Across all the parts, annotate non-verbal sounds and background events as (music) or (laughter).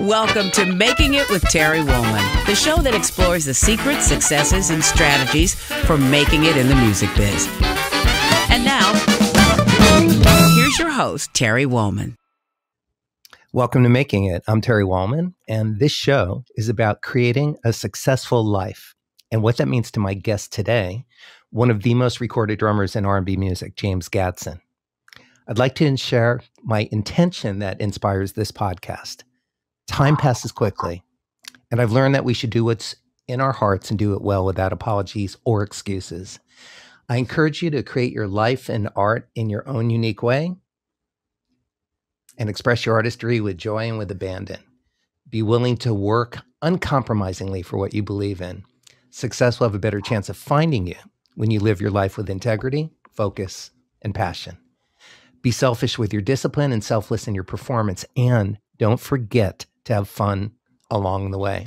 Welcome to Making It with Terry Wollman, the show that explores the secrets, successes, and strategies for making it in the music biz. And now, here's your host, Terry Wollman. Welcome to Making It. I'm Terry Wollman, and this show is about creating a successful life. And what that means to my guest today, one of the most recorded drummers in R&B music, James Gadson. I'd like to share my intention that inspires this podcast. Time passes quickly, and I've learned that we should do what's in our hearts and do it well without apologies or excuses. I encourage you to create your life and art in your own unique way and express your artistry with joy and with abandon. Be willing to work uncompromisingly for what you believe in. Success will have a better chance of finding you when you live your life with integrity, focus, and passion. Be selfish with your discipline and selfless in your performance. And don't forget to have fun along the way.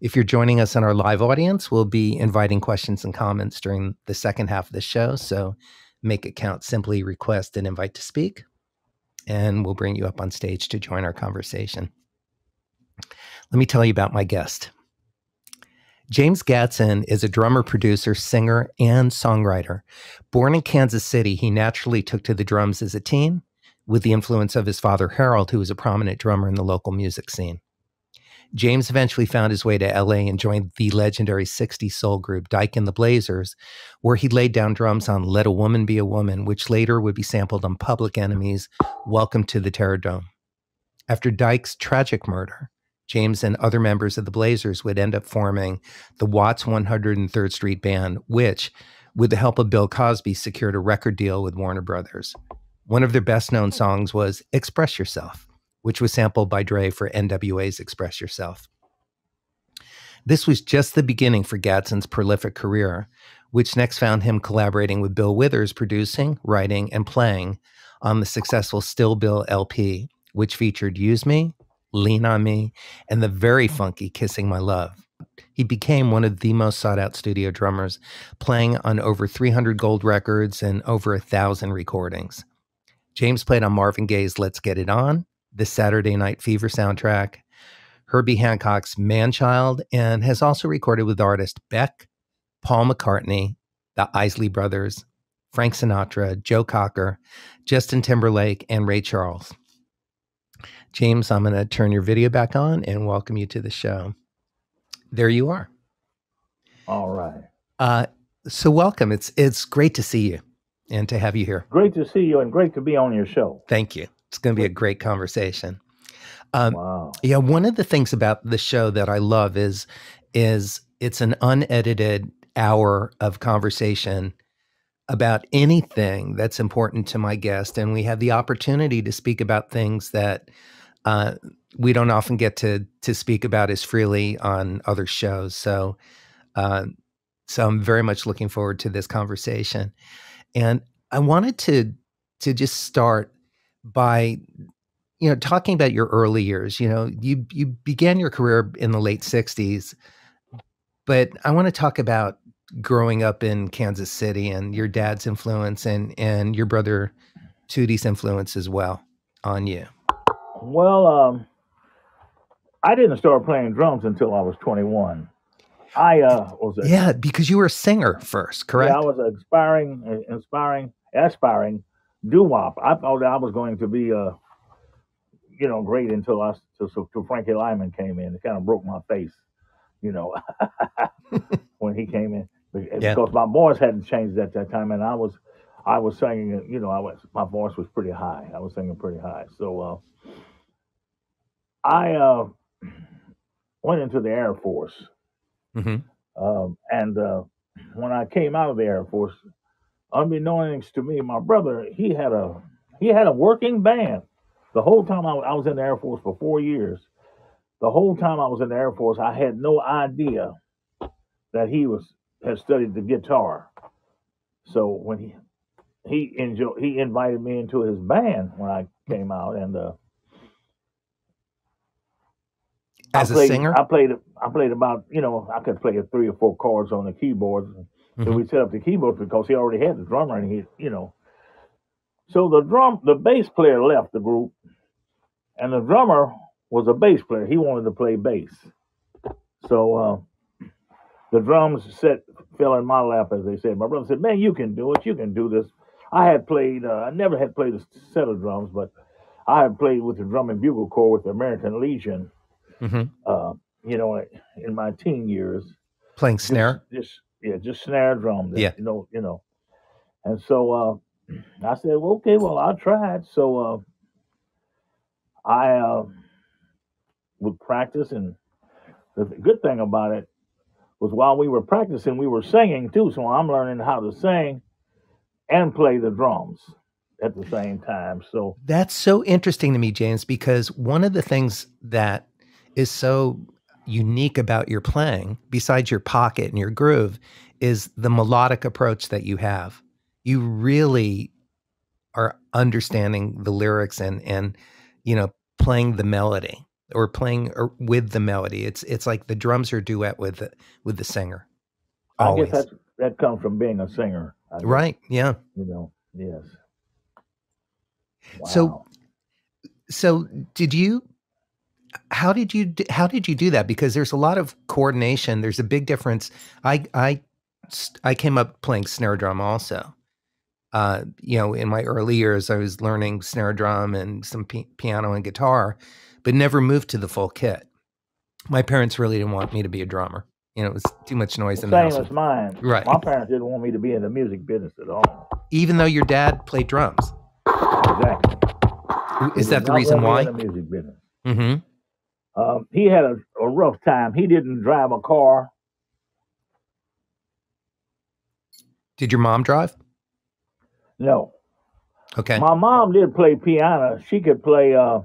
If you're joining us in our live audience, we'll be inviting questions and comments during the second half of the show. So make it count. Simply request an invite to speak, and we'll bring you up on stage to join our conversation. Let me tell you about my guest. James Gadson is a drummer, producer, singer, and songwriter. Born in Kansas City, he naturally took to the drums as a teen with the influence of his father, Harold, who was a prominent drummer in the local music scene. James eventually found his way to LA and joined the legendary 60s soul group Dyke and the Blazers, where he laid down drums on Let a Woman Be a Woman, which later would be sampled on Public Enemy's Welcome to the Terrordome. After Dyke's tragic murder, James and other members of the Blazers would end up forming the Watts 103rd Street Band, which, with the help of Bill Cosby, secured a record deal with Warner Brothers. One of their best known hmm. songs was Express Yourself, which was sampled by Dre for NWA's Express Yourself. This was just the beginning for Gadson's prolific career, which next found him collaborating with Bill Withers, producing, writing, and playing on the successful Still Bill LP, which featured Use Me, Lean on Me, and the very hmm. funky Kissing My Love. He became one of the most sought out studio drummers, playing on over 300 gold records and over a thousand recordings. James played on Marvin Gaye's Let's Get It On, the Saturday Night Fever soundtrack, Herbie Hancock's Manchild, and has also recorded with artists Beck, Paul McCartney, the Isley Brothers, Frank Sinatra, Joe Cocker, Justin Timberlake, and Ray Charles. James, I'm going to turn your video back on and welcome you to the show. There you are. All right. Uh, so welcome. It's it's great to see you and to have you here. Great to see you and great to be on your show. Thank you. It's going to be a great conversation. Um, wow. Yeah, one of the things about the show that I love is is it's an unedited hour of conversation about anything that's important to my guest, and we have the opportunity to speak about things that uh, we don't often get to to speak about as freely on other shows. So, uh, so I'm very much looking forward to this conversation. And I wanted to to just start by you know talking about your early years. You know, you you began your career in the late 60s, but I want to talk about growing up in Kansas City and your dad's influence and and your brother Tootie's influence as well on you. Well, um, I didn't start playing drums until I was 21. I uh, was a, Yeah, because you were a singer first, correct? yeah, I was aspiring, uh, inspiring, aspiring doo wop. I thought I was going to be, uh, you know, great until I until, until Frankie Lymon came in. It kind of broke my face, you know, (laughs) when he came in Yeah. because my voice hadn't changed at that time, and I was, I was singing. You know, I was my voice was pretty high. I was singing pretty high, so uh, I uh, went into the Air Force. Hmm Um, and uh, when I came out of the Air Force, unbeknownst to me, my brother he had a he had a working band. The whole time I, I was in the Air Force for four years, the whole time I was in the Air Force, I had no idea that he was had studied the guitar. So when he he enjoy he invited me into his band when I came out, and uh, As I a played, singer? I played I played about you know I could play three or four chords on the keyboard. So Mhm. we set up the keyboard because he already had the drummer and he you know. So the drum the bass player left the group, and the drummer was a bass player. He wanted to play bass. So uh, the drums set fell in my lap, as they said. My brother said, "Man, you can do it. You can do this." I had played. Uh, I never had played a set of drums, but I had played with the drum and bugle corps with the American Legion. Hmm Uh, you know, in my teen years, Playing snare. just, just yeah, just snare drum. Yeah. you know, you know. And so uh, (clears throat) I said, well, okay, well, I'll try it. So uh, I uh, would practice, and the good thing about it was while we were practicing, we were singing too. So I'm learning how to sing and play the drums at the same time. So That's so interesting to me, James, because one of the things that is so unique about your playing, besides your pocket and your groove, is the melodic approach that you have. You really are understanding the lyrics and and you know playing the melody or playing or with the melody. It's it's like the drums are duet with the, with the singer. I guess that that comes from being a singer. Right. Yeah. You know. Yes. So so did you how did you how did you do that because there's a lot of coordination there's a big difference I I I came up playing snare drum also uh you know in my early years i was learning snare drum and some pi- piano and guitar but never moved to the full kit my parents really didn't want me to be a drummer you know it was too much noise in the Same house as mine. Right. My parents didn't want me to be in the music business at all. even though your dad played drums Exactly. is that the reason why in the music business. mm-hmm Um, he had a, a rough time. He didn't drive a car. did your mom drive No. okay My mom did play piano. She could play. Uh,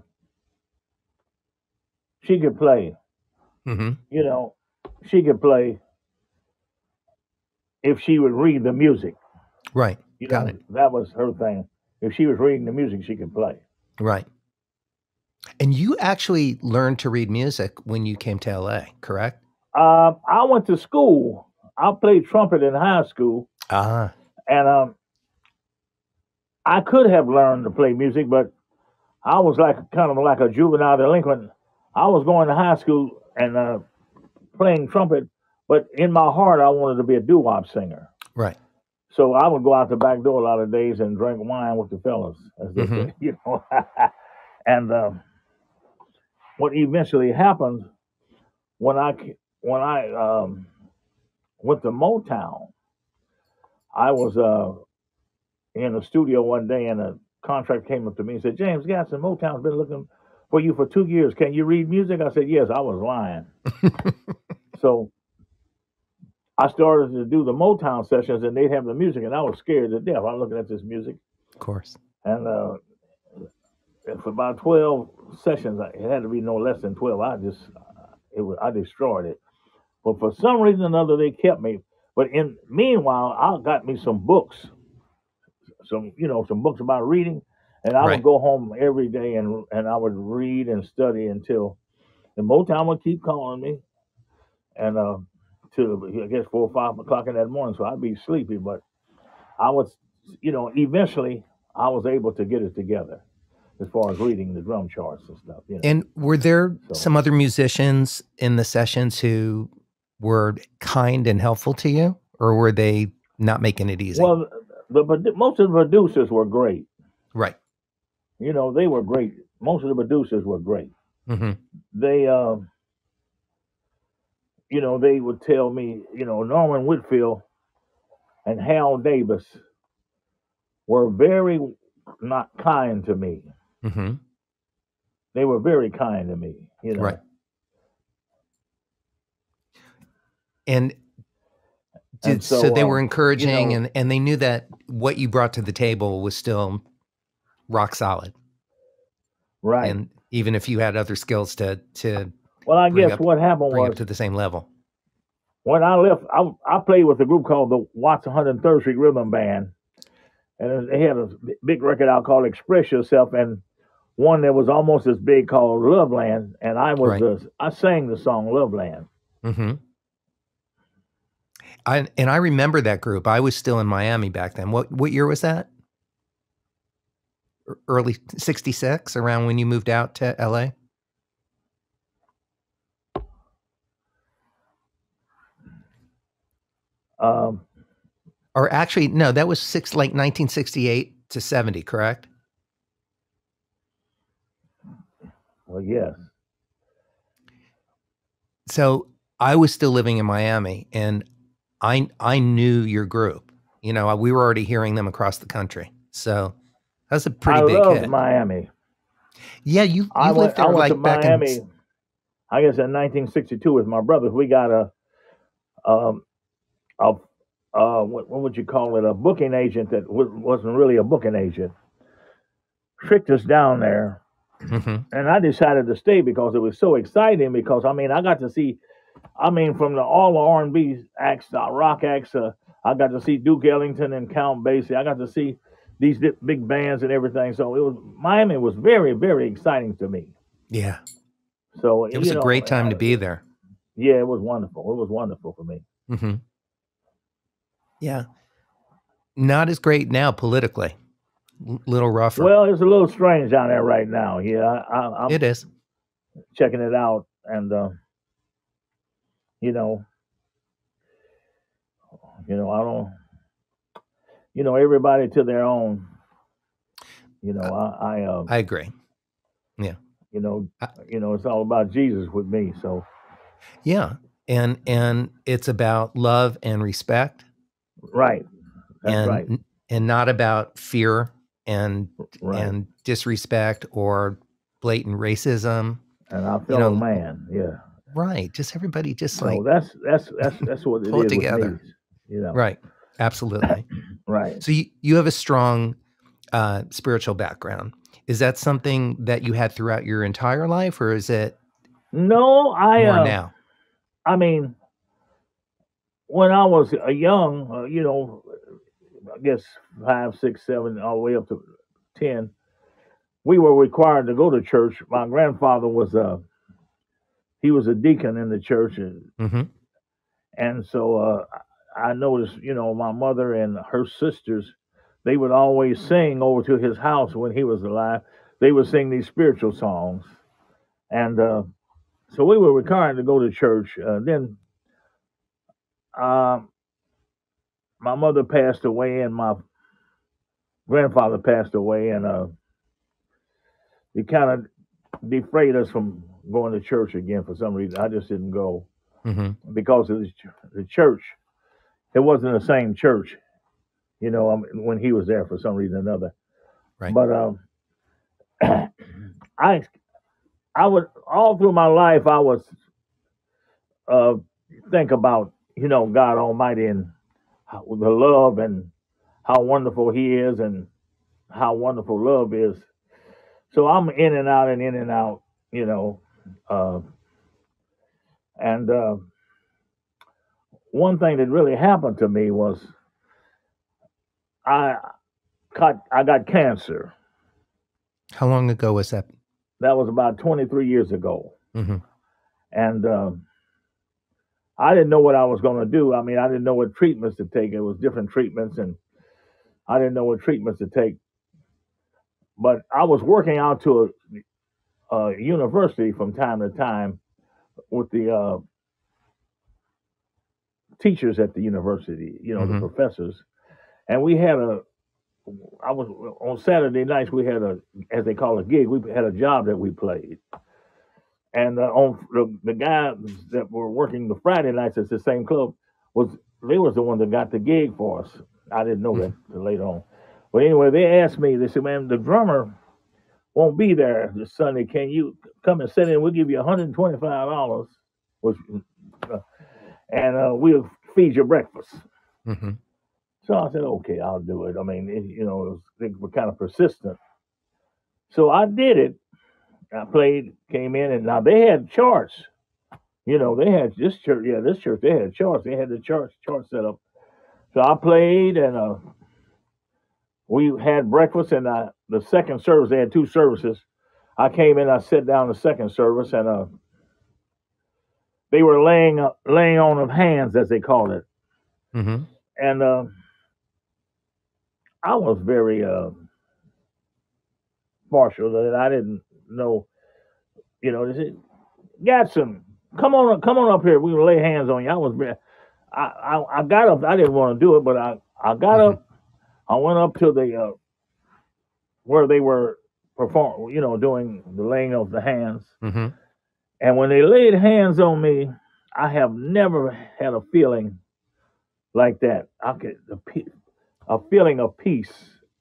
she could play. mm-hmm You know, she could play. If she would read the music, right you Got know, it. that was her thing. If she was reading the music, she could play. Right. And you actually learned to read music when you came to LA, correct? Um, I went to school. I played trumpet in high school, Ah, and um, I could have learned to play music, but I was like kind of like a juvenile delinquent. I was going to high school and uh, playing trumpet, but in my heart, I wanted to be a doo wop singer. right. So I would go out the back door a lot of days and drink wine with the fellas, as they Mhm. say, (laughs) you know. and um, what eventually happened when I when I um, went to Motown, I was uh, in the studio one day, and a contract came up to me and said, "James Gadson, Motown's been looking for you for two years. Can you read music?" I said, "Yes." I was lying. (laughs) so I started to do the Motown sessions, and they'd have the music, and I was scared to death. I'm looking at this music, Of course. and uh, and for about twelve sessions, it had to be no less than twelve. I just it was I destroyed it, but for some reason or another, they kept me. But in meanwhile, I got me some books, some you know some books about reading, and I Right. would go home every day and and I would read and study until the Motown would keep calling me, and uh, to I guess four or five o'clock in that morning, so I'd be sleepy. But I was, you know, eventually I was able to get it together as far as reading the drum charts and stuff. You know. And were there So- some other musicians in the sessions who were kind and helpful to you, or were they not making it easy? well, the, the most of the producers were great. right. You know, they were great. Most of the producers were great. hmm They, um, you know, they would tell me, you know, Norman Whitfield and Hal Davis were very not kind to me. Hmm They were very kind to me. You know, Right. And did, And so, so, they were um, encouraging, know- and and they knew that what you brought to the table was still rock solid. right. And even if you had other skills to to well, I bring guess up- what happened was up to the same level. when I left, I, I played with a group called the Watts 103rd Street Rhythm Band, and they had a big record out called "Express Yourself," and one that was almost as big called Loveland, and I was right. I sang the song Loveland. Mm-hmm. I, and I remember that group. I was still in Miami back then. What what year was that? Early '66, around when you moved out to LA. Um, or actually, no, that was six, like 1968 to 70, correct? Well, yes. So I was still living in Miami, and I I knew your group. You know, we were already hearing them across the country. So that was a pretty I big love hit. Miami. yeah, you you I lived went, there I went like to back Miami. in I guess in 1962 with my brothers. We got a, um, a, uh, what, what would you call it? A booking agent that wasn't really a booking agent. Tricked us down there, Mhm. and I decided to stay because it was so exciting. Because I mean, I got to see, I mean, from the all the R and B acts, the rock acts. Uh, I got to see Duke Ellington and Count Basie. I got to see these big bands and everything. So it was Miami was very very exciting to me. Yeah, So it was a know, great time to uh, be there. Yeah, it was wonderful. It was wonderful for me. hmm Yeah, not as great now politically. Little rougher. Well, it's a little strange down there right now. Yeah, I, I'm it is. checking it out, and uh, you know, you know, I don't, you know, everybody to their own. You know, I, I, uh, I agree. Yeah, you know, I- you know, it's all about Jesus with me. So, Yeah, and and it's about love and respect, right, that's and right, and not about fear and right. And, and disrespect or blatant racism. our you fellow know, man, yeah. Right. Just everybody just like that's that's that's that's what it Pull it together. me. You know, right. Absolutely. (coughs) right. so you, you have a strong uh, spiritual background. Is that something that you had throughout your entire life or is it No, I more uh, now? I mean, when I was a young, uh, you know, I guess five, six, seven, all the way up to ten, we were required to go to church. My grandfather was a he was a deacon in the church, and, hmm and so uh, I noticed, you know, my mother and her sisters, they would always sing over to his house when he was alive. They would sing these spiritual songs, and uh, so we were required to go to church. Uh, then um, my mother passed away, and my grandfather passed away, and uh, it kind of defrayed us from going to church again for some reason. I just didn't go hmm because of the, the church. It wasn't the same church, you know, um, when he was there for some reason or another. Right. But um, (clears throat) I, I would all through my life I was uh, think about you know God Almighty and how, the love and how wonderful He is and how wonderful love is. So I'm in and out and in and out, you know. Uh, and uh, one thing that really happened to me was I got I got cancer. How long ago was that? That was about 23 years ago, hmm and um, I didn't know what I was going to do. I mean, I didn't know what treatments to take. It was different treatments, and I didn't know what treatments to take. But I was working out to a, a university from time to time with the uh, teachers at the university, you know, Mhm. the professors, and we had a. I was on Saturday nights. We had a, as they call it, gig. We had a job that we played, and uh, on the, the guys that were working the Friday nights at the same club was they was the one that got the gig for us. I didn't know that later on. But anyway, they asked me. They said, "Man, the drummer won't be there this Sunday. Can you come and sit in? We'll give you 125 dollars, which, uh, and uh, we'll feed you breakfast." hmm So I said, okay, I'll do it. I mean, it, you know, it was, they were kind of persistent. So I did it. I played, came in, and now they had charts. You know, they had this church, yeah, this church, they had charts. They had the charts, chart set up. So I played, and uh, we had breakfast, and uh, the second service, they had two services. I came in, I sat down the second service, and uh, they were laying uh, laying on of hands, as they called it hmm and uh, I was very uh, partial that I didn't know. You know, they said, "Gadson, come on, come on up here. We can lay hands on you." I was, I, I, I got up. I didn't want to do it, but I, I got Mhm. up. I went up to the uh, where they were perform, you know, doing the laying of the hands. hmm And when they laid hands on me, I have never had a feeling like that. I could pe- a feeling of peace.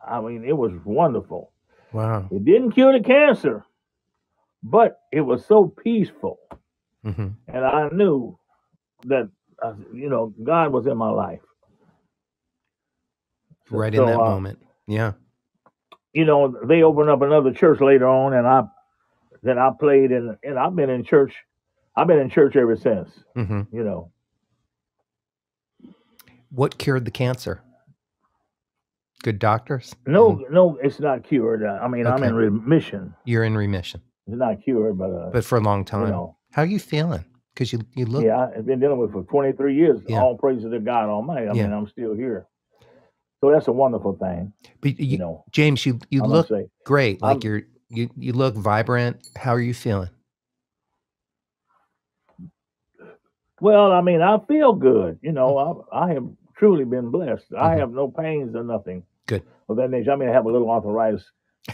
I mean, it was wonderful. Wow. It didn't cure the cancer, but it was so peaceful, hmm and I knew that uh, you know God was in my life. So- Right so, in that uh, moment. Yeah. you know, they opened up another church later on, and I then I played in, and I've been in church. I've been in church ever since. hmm You know, What cured the cancer? Good doctors? no, Mhm. no, it's not cured. I mean, I'm in remission. You're in remission, not cured, but uh, but for a long time. you know, How are you feeling? Because you, you look, yeah, I've been dealing with it for 23 years. Yeah. All praises to God Almighty. I Yeah. mean, I'm still here, so that's a wonderful thing. but you, You, know, James, you, you I look say, great. Like I'm- you're, you, you look vibrant. How are you feeling? well, I mean, I feel good. You know, I, I have truly been blessed. I Mhm. have no pains or nothing. Good. Well, that nature. I mean, I have a little arthritis,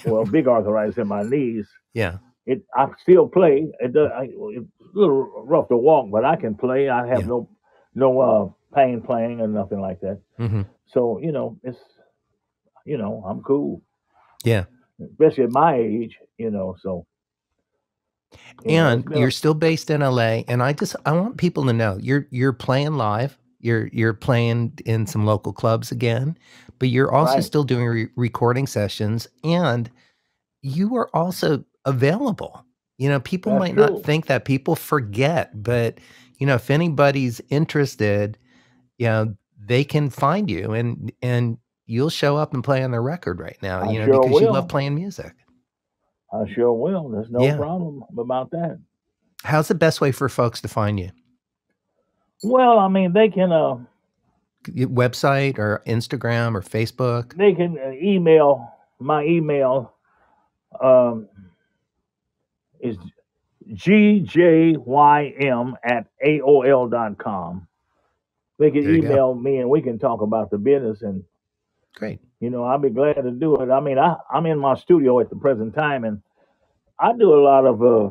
well, big arthritis in my knees. Yeah. It, I still play. It does. I, it's a little rough to walk, but I can play. I have Yeah. no, no uh, pain playing or nothing like that. hmm So you know, it's, you know, I'm cool, Yeah. especially at my age. You know, so. and it's been a- you're still based in LA. And I just I want people to know you're you're playing live. You're you're playing in some local clubs again, but you're also Right. still doing re- recording sessions, and you are also available. You know, people That's might not think that. People forget, but you know, if anybody's interested, you know, they can find you, and and you'll show up and play on their record right now. I you know, sure because you love playing music. I sure will. There's no Yeah. problem about that. How's the best way for folks to find you? Well, I mean, they can uh, website or Instagram or Facebook? they can uh, email my email um, is gjym at aol dot com. They can There email me and we can talk about the business and Great. you know I'll be glad to do it. I mean I I'm in my studio at the present time and I do a lot of uh,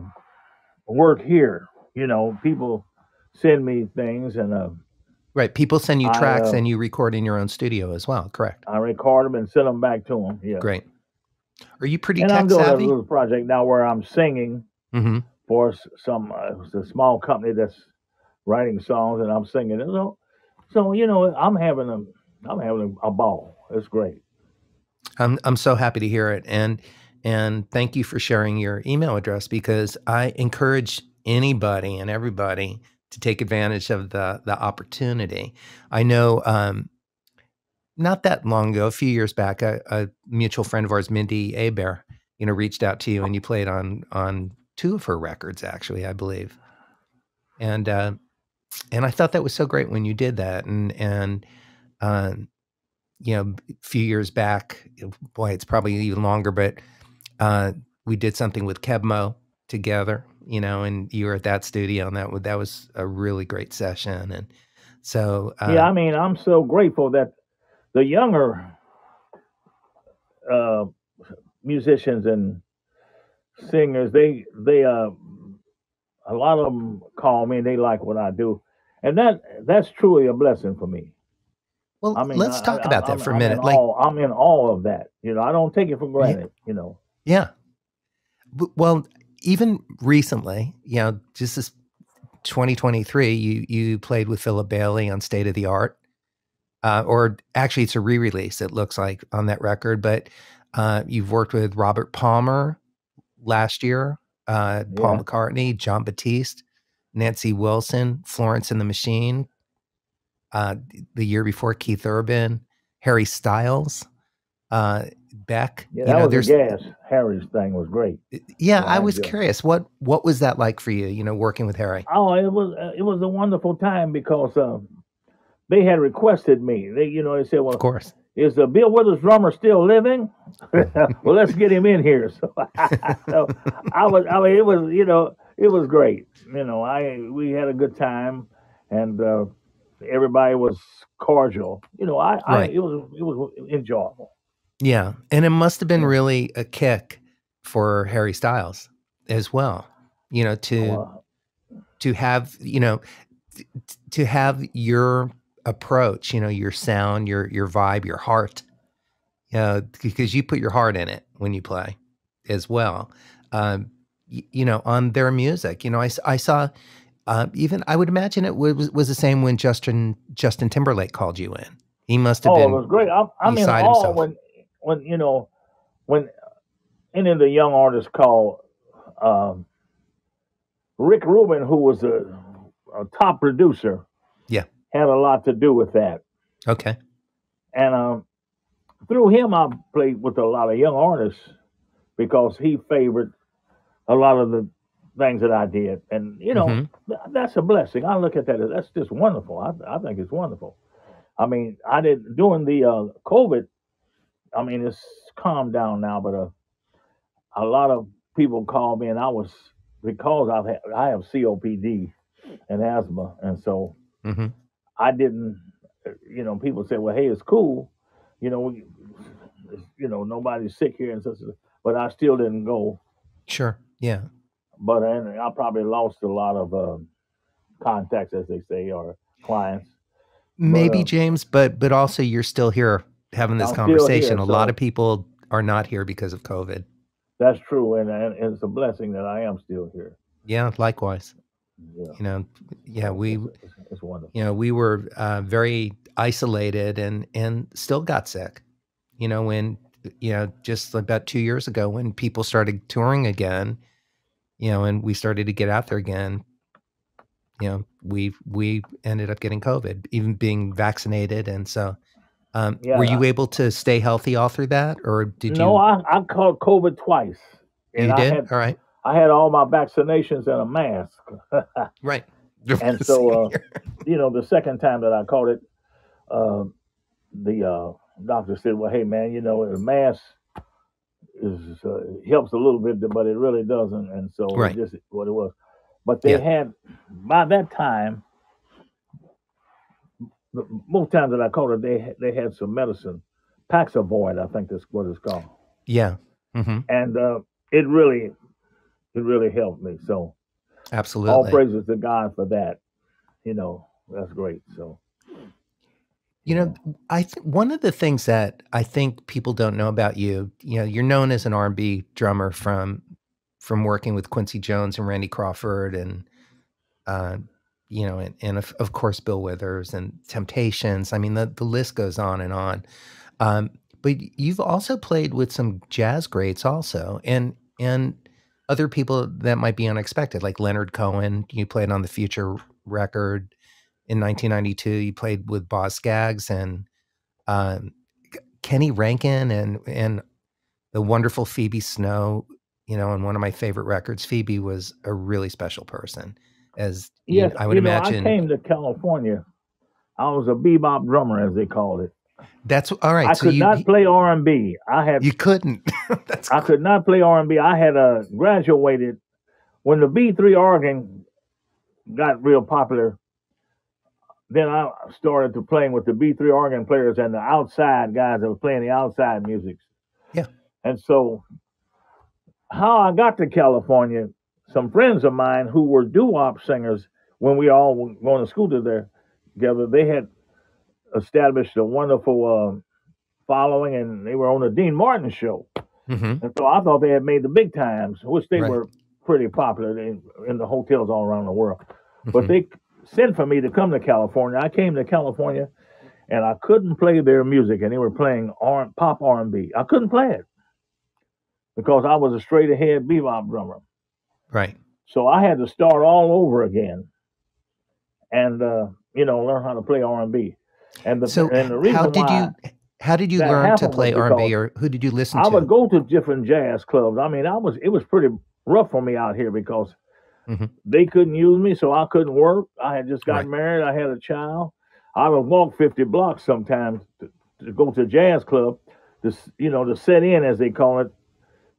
work here. You know people send me things and uh, Right. People send you I, tracks uh, and you record in your own studio as well. Correct. I record them and send them back to them. Yeah. Great. Are you pretty and I'm doing savvy? a little project now where I'm singing hmm for some uh, a small company that's writing songs and I'm singing. it. So, so you know, I'm having a I'm having a ball. It's great. I'm I'm so happy to hear it, and and thank you for sharing your email address because I encourage anybody and everybody to take advantage of the the opportunity. I know. Um, not that long ago, a few years back, a, a mutual friend of ours, Mindi Abair, you know, reached out to you and you played on on two of her records, actually, I believe. And uh, and I thought that was so great when you did that. And and uh, you know, a few years back, boy, it's probably even longer, but uh, we did something with Keb' Mo' together, you know, and you were at that studio, and that that was a really great session. And so, uh, yeah, I mean, I'm so grateful that the younger uh, musicians and singers they they uh a lot of them call me and they like what I do, and that that's truly a blessing for me. well, I mean, let's I- talk I- about I'm- that for a I'm minute. In Like, all, I'm in all of that. You know, I don't take it for granted. You know, Yeah. Well, even recently, you know, just this 2023, you you played with Philip Bailey on State of the Art, uh, or actually, it's a re-release. It looks like on that record, but uh, you've worked with Robert Palmer last year, uh, Paul McCartney, Jon Batiste, Nancy Wilson, Florence and the Machine. Uh, the year before, Keith Urban, Harry Styles, uh, Beck. yeah, you that know, was a gas. Harry's thing was great. yeah, Yeah, I I was curious. What what was that like for you? You know, working with Harry. Oh, it was uh, it was a wonderful time because um, they had requested me. They, you know, they said, "Well, Of course. is uh, Bill Withers drummer still living? (laughs) well, let's get him in here." So, (laughs) so I was, I mean, it was, you know, it was great. You know, I we had a good time, and uh, everybody was cordial. You know, I, I it was it was enjoyable. Yeah. And it must have been really a kick for Harry Styles as well. You know, to Well, to have, you know, to have your approach, you know, your sound, your your vibe, your heart. You know, because you put your heart in it when you play as well. Um, y- you know, on their music. You know, I saw uh, even I would imagine it was was the same when Justin Justin Timberlake called you in. He must have oh, it was great. I'm, I'm in awe himself. when when you know when any of the young artists call um, Rick Rubin, who was a, a top producer, Yeah. Had a lot to do with that. okay. And um, through him, I played with a lot of young artists because he favored a lot of the things that I did. And, you know, Mhm. th- that's a blessing. I look at that as that's just wonderful. I, I think it's wonderful. I mean, I did during the uh, COVID, I mean, it's calmed down now, but uh, a lot of people called me and I was, because I've had, I have COPD and asthma. And so hmm I didn't, uh, you know, people say, well, hey, it's cool. You know, we, you know, nobody's sick here and such, but I still didn't go. Sure. Yeah. But and I probably lost a lot of um, contacts, as they say, or clients. Maybe uh, James, but but also you're still here having this I'm still here, conversation. a lot of people are not here because of COVID. That's true, and, and it's a blessing that I am still here. Yeah, likewise. Yeah, You know, yeah, we it's, it's, wonderful. you know we were uh, very isolated and and still got sick. You know, when you know just about two years ago when people started touring again, you know, and we started to get out there again. You know, we we ended up getting COVID, even being vaccinated, and so. Um, Yeah, were you I- able to stay healthy all through that, or did no, you? I, I caught COVID twice. And you I did. had all right. I had all my vaccinations and a mask. (laughs) Right. And (laughs) so, uh, you know, the second time that I caught it, uh, the uh, doctor said, "Well, hey, man, you know, a mask is uh, helps a little bit, but it really doesn't." And so, Right. is what it was. But they Yeah. had by that time, the, most times that I caught it, they had- they had some medicine, Paxavoid, I think that's what it's called, yeah. hmm and uh, it really, it really helped me. So absolutely, all praises to God for that. You know, that's great. So. You know, I th- one of the things that I think people don't know about you, you know, you're known as an R&B drummer from from working with Quincy Jones and Randy Crawford and uh, you know, and, and of, of course Bill Withers and Temptations. I mean, the the list goes on and on. Um, but you've also played with some jazz greats also, and and other people that might be unexpected, like Leonard Cohen. You played on the Future record in 1992. You played with Boz Scaggs and um, Kenny Rankin and and the wonderful Phoebe Snow. You know, on one of my favorite records, Phoebe was a really special person. As you- Yes, I would you know, imagine, I came to California. I was a bebop drummer, as they called it. That's all right. I so could you not play R and B. I had you couldn't. (laughs) that's I could not play R and B. I had uh, graduated when the B three organ got real popular. Then I started to playing with the B three organ players and the outside guys that were playing the outside music. Yeah. And so, how I got to California, some friends of mine who were doo-wop singers when we all were going to school together they had established a wonderful uh, following, and they were on the Dean Martin show. Mhm. And so I thought they had made the big times, which they Right. were pretty popular in, in the hotels all around the world. But Mhm. they sent for me to come to California. I came to California, and I couldn't play their music, and they were playing R- pop R and B. I couldn't play it because I was a straight ahead bebop drummer. right. So I had to start all over again, and uh, you know learn how to play R and B. And the So and the reason how did why you how did you learn to play R and B, or who did you listen I to? I would go to different jazz clubs. I mean, I was it was pretty rough for me out here because Mhm. they couldn't use me, so I couldn't work. I had just Right. gotten married. I had a child. I would walk fifty blocks sometimes to, to go to a jazz club, to you know to set in as they call it,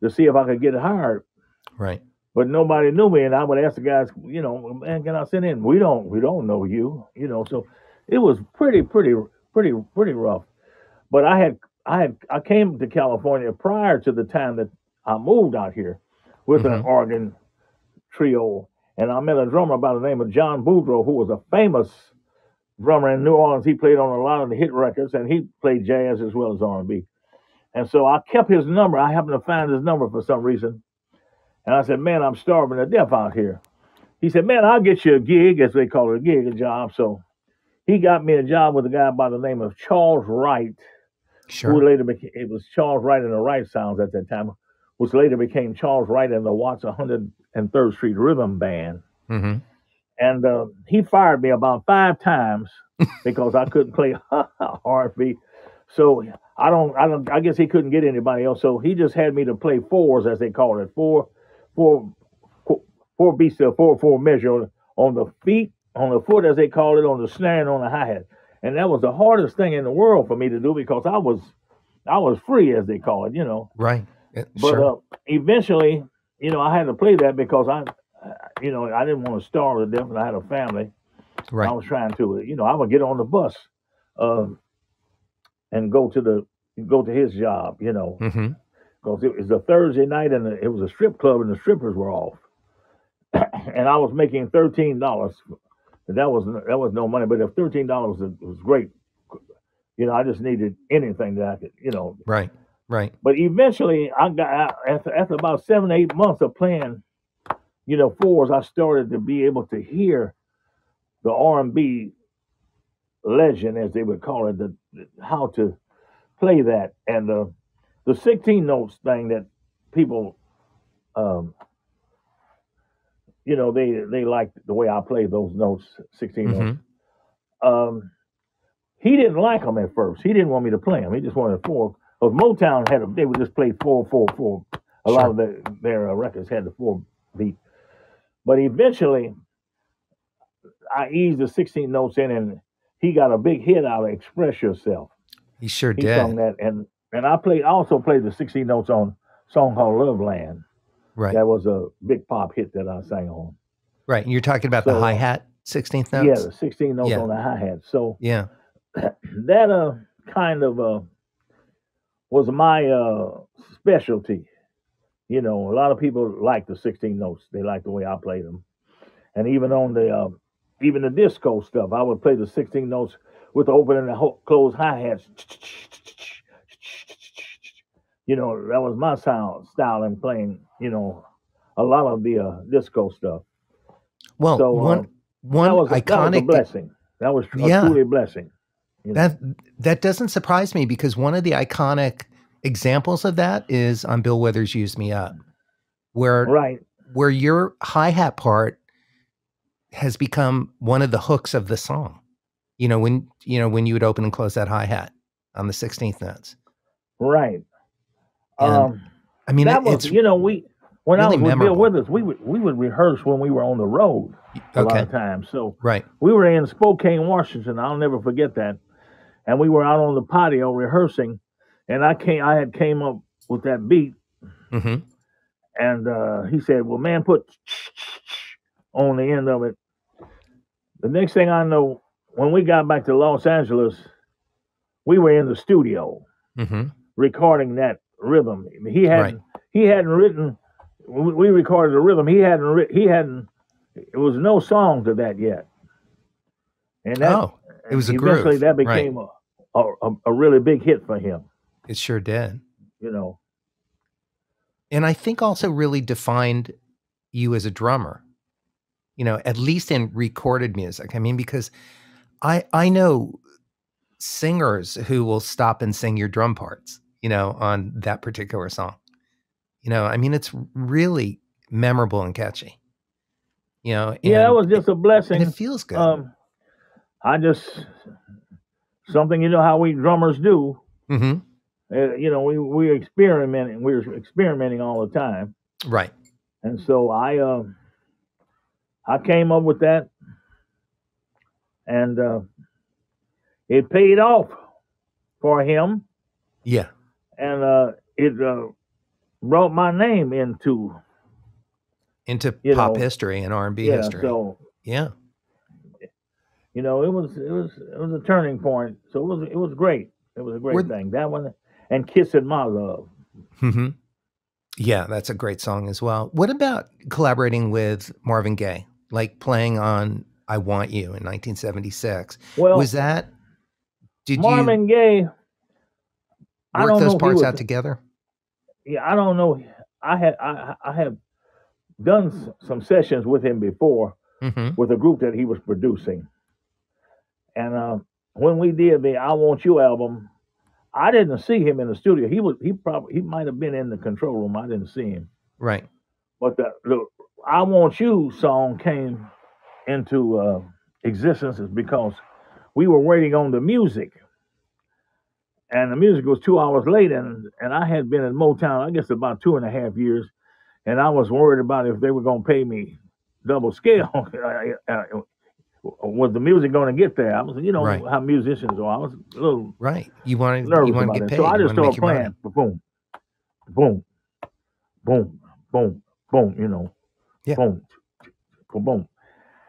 to see if I could get hired. right. But nobody knew me, and I would ask the guys, you know, man, can I sit in? We don't, we don't know you, you know. So it was pretty, pretty, pretty, pretty rough. But I had, I had, I came to California prior to the time that I moved out here with an Mhm. organ trio, and I met a drummer by the name of John Boudreaux, who was a famous drummer in New Orleans. He played on a lot of the hit records, and he played jazz as well as R&B. And so I kept his number. I happened to find his number for some reason, and I said, "Man, I'm starving to death out here." He said, "Man, I'll get you a gig, as they call it, a gig, a job." So he got me a job with a guy by the name of Charles Wright, Sure. who later became it was Charles Wright and the Wright Sounds at that time, which later became Charles Wright and the Watts 103rd Street Rhythm Band. hmm And uh, he fired me about five times (laughs) because I couldn't play (laughs) R&B. So I don't, I don't, I guess he couldn't get anybody else. So he just had me to play fours, as they called it, four, four, four beats to a four four measure on the feet, on the foot, as they call it, on the snare and on the hi hat. And that was the hardest thing in the world for me to do because I was, I was free, as they call it, you know. Right. Uh, But sure. uh, eventually, you know, I had to play that because I, you know, I didn't want to starve to death, and I had a family. right. I was trying to, you know, I would get on the bus, um, and go to the go to his job, you know, because it was a Thursday night and it was a strip club and the strippers were off, (clears throat) and I was making thirteen dollars. That was that was no money, but if thirteen dollars was, was great, you know, I just needed anything that I could, you know, Right. Right. but eventually, I got after after about seven eight months of playing, you know, fours. I started to be able to hear the R and B legend, as they would call it, the, the- how to play that and the the sixteen notes thing that people, um, you know, they they liked the way I played those notes, 16 notes. Um, he didn't like them at first. He didn't want me to play them. He just wanted four. Because Motown had them, they would just play four, four, four. A lot of their, their uh, records had the four beat. But eventually, I eased the 16 notes in, and he got a big hit out of "Express Yourself." He sure He did. sung that, and and I played. I also played the 16 notes on song called "Love Land." Right. That was a big pop hit that I sang on. Right. And you're talking about the So, uh, hi hat 16th notes? Yeah, the 16 notes Yeah. on the hi hat. So Yeah. (clears throat) that uh kind of uh was my uh specialty. You know, a lot of people like the 16 notes. They like the way I played them. And even on the uh, even the disco stuff, I would play the 16 notes with the open and the ho- closed hi hats. You know, that was my sound style in playing. You know, a lot of the uh, disco stuff. Well, So one um, one that was, a, that was a iconic blessing. That was a Yeah. truly a blessing. you know. that that doesn't surprise me because one of the iconic examples of that is on Bill Withers Use Me Up, where right. where your hi hat part has become one of the hooks of the song. You know when you know when you would open and close that hi hat on the 16th notes. Right. Um, I mean, that was, you know, we when I really was with. Bill Withers, we would we would rehearse when we were on the road a lot of times. So right, we were in Spokane, Washington. I'll never forget that. And we were out on the patio rehearsing, and I came, I had came up with that beat, hmm and uh, he said, "Well, man, put on the end of it." The next thing I know, when we got back to Los Angeles, we were in the studio. hmm recording that rhythm. He hadn't he hadn't written. We recorded the rhythm. He hadn't he hadn't. It was no song to that yet. And that Oh, it was a eventually groove, that became a, a a- a really big hit for him. it sure did. You know. and I think also really defined you as a drummer. You know, at least in recorded music. I mean, because I I know singers who will stop and sing your drum parts. You know, on that particular song. You know, I mean, it's really memorable and catchy. You know, Yeah, that was just a blessing. and it feels good. Um, I just something you know how we drummers do. hmm Uh, you know, we we experimenting. We were experimenting all the time. Right. And so I uh, I came up with that, and uh, it paid off for him, Yeah. And uh, it uh, brought my name into Into pop know, history and R and B yeah. history. So yeah. you know, it was it was it was a turning point. So it was it was great. It was a great Were- thing. That one and "Kissing My Love." Mm-hmm. Yeah, that's a great song as well. What about collaborating with Marvin Gaye, like playing on "I Want You" in 1976? Well, was that? Did Marvin Gaye. you I work don't those know parts out together? Yeah, I don't know. I had I I have done some sessions with him before hmm with a group that he was producing, and uh, when we did the "I Want You" album, I didn't see him in the studio. He was he probably he might have been in the control room. I didn't see him. Right. But the, the I Want You song came into uh, existence is because we were waiting on the music. And the music was two hours late, and, and I had been in Motown, I guess, about two and a half years. And I was worried about if they were going to pay me double scale. (laughs) was the music going to get there? I was, you know, Right. how musicians are. I was a little Right. You want to nervous you want to get paid. So I just started playing. Boom, boom, boom, boom, boom. You know, Yeah. boom, boom, boom.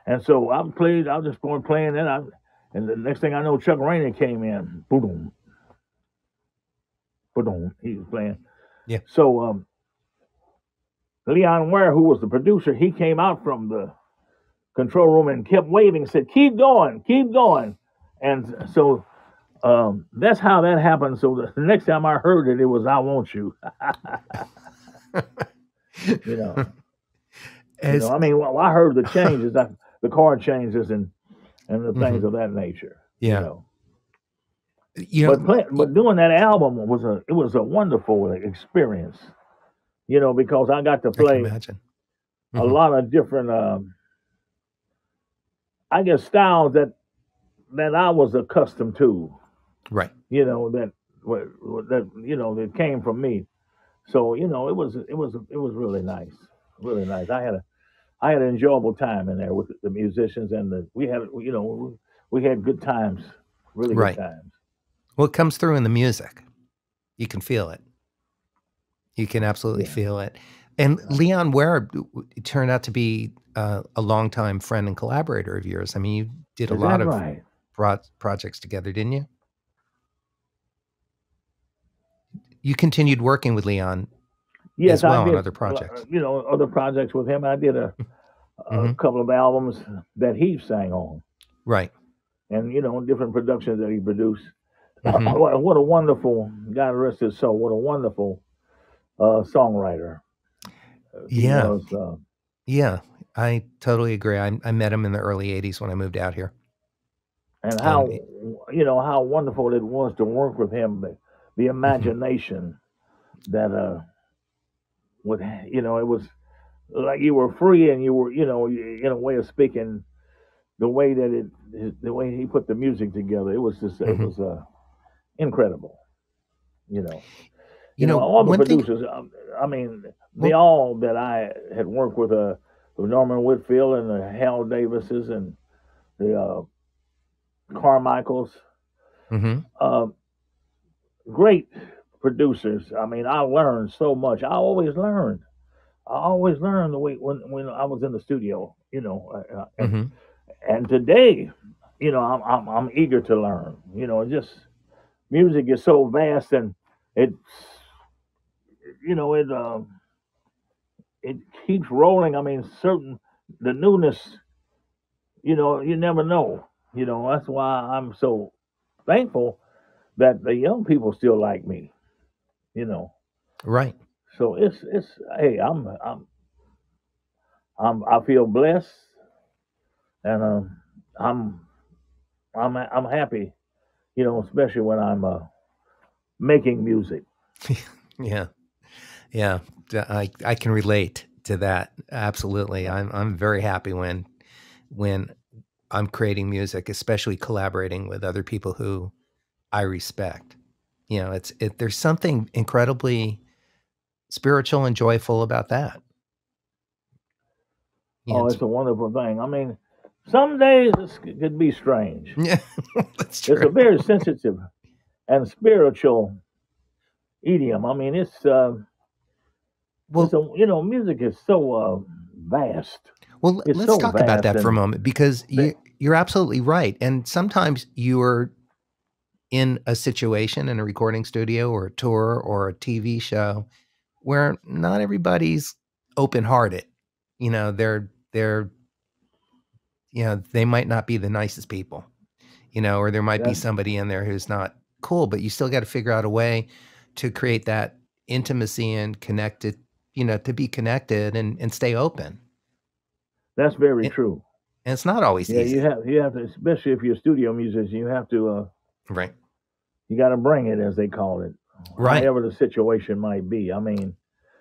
And so I played. I was just going playing that. I, and the next thing I know, Chuck Rainey came in. Boom, boom. He was playing. Yeah. So um, Leon Ware, who was the producer, he came out from the control room and kept waving. Said, "Keep going, keep going." And so um, that's how that happened. So the, next time I heard it, it was "I Want You." (laughs) you know, (laughs) you As, know. I mean, well, I heard the (laughs) changes, I, the chord changes, and and the things of that nature. Mm-hmm. yeah. You know. You know, but play, but doing that album was a it was a wonderful experience. You know, because I got to play imagine. a lot of different, um, I guess, styles that that I was accustomed to. Right. you know that that you know that came from me so you know it was it was it was really nice really nice i had a i had an enjoyable time in there with the musicians and the we had you know we had good times really good Right. times Well, it comes through in the music. You can feel it. You can absolutely Yeah. feel it. And Leon Ware turned out to be uh, a longtime friend and collaborator of yours. I mean, you did a Is lot of right pro- projects together, didn't you? You continued working with Leon. yes as well I on did, other projects. uh, you know other projects with him i did a, a Mhm. couple of albums that he sang on Right. and you know different productions that he produced (laughs) (laughs) Mhm. what, what a wonderful God rest his soul. What a wonderful uh, songwriter. Uh, Yeah. was, uh, Yeah, I totally agree. I, I met him in the early 80s when I moved out here. and how it- you know how wonderful it was to work with him. The, the imagination that uh, would you know it was like you were free and you were you know in a way of speaking. The way that it, the way he put the music together, it was just, it Mhm. was uh, incredible. You know. You, know, all the one thing, producers. um, I mean, they Well- all that I had worked with, uh, with Norman Whitfield and the Hal Davises and the uh, Carmichaels, hmm uh, great producers. I mean, I learned so much. I always learned. I always learned the way when when I was in the studio. You know, uh, uh, and, hmm and today, you know, I'm, I'm I'm eager to learn. You know, just music is so vast and it's you know it um it keeps rolling. I mean, certain the newness. You know, you never know. You know, that's why I'm so thankful that the young people still like me. You know, Right. so it's it's hey, I'm I'm I'm I feel blessed, and um, I'm I'm I'm happy, you know, especially when I'm uh, making music. (laughs) Yeah. Yeah. I I can relate to that. Absolutely. I'm, I'm very happy when, when I'm creating music, especially collaborating with other people who I respect. You know, it's, it, there's something incredibly spiritual and joyful about that. You know, oh, it's a wonderful thing. I mean, some days it could be strange. (laughs) yeah, that's It's a very sensitive and spiritual idiom. I mean, it's uh, Well, it's a, you know, music is so uh, vast. Well, It's let's so talk about that for a moment because you you're absolutely right. And sometimes you're in a situation in a recording studio or a tour or a TV show where not everybody's open-hearted. You know, they're they're you know, they might not be the nicest people. You know, or there might be somebody in there who's not cool, but you still got to figure out a way to create that intimacy and connected, you know, to be connected and and stay open. That's very And, true. and it's not always Yeah, easy. you have you have to, especially if you're a studio musician, you have to uh, Right. you got to bring it as they call it, Right. Whatever the situation might be. I mean,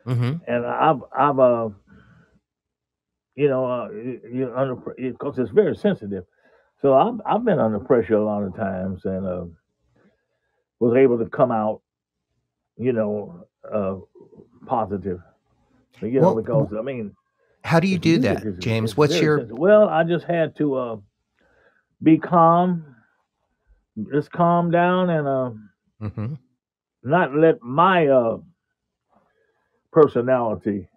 hmm and I've I've uh you know uh, you you under because it's very sensitive. So I've I've been under pressure a lot of times and uh, was able to come out, you know, uh, positive. You know, Well, because I mean, how do you do that, is James? What's your sensitive. Well, I just had to uh, be calm, just calm down and uh, hmm not let my uh, personality,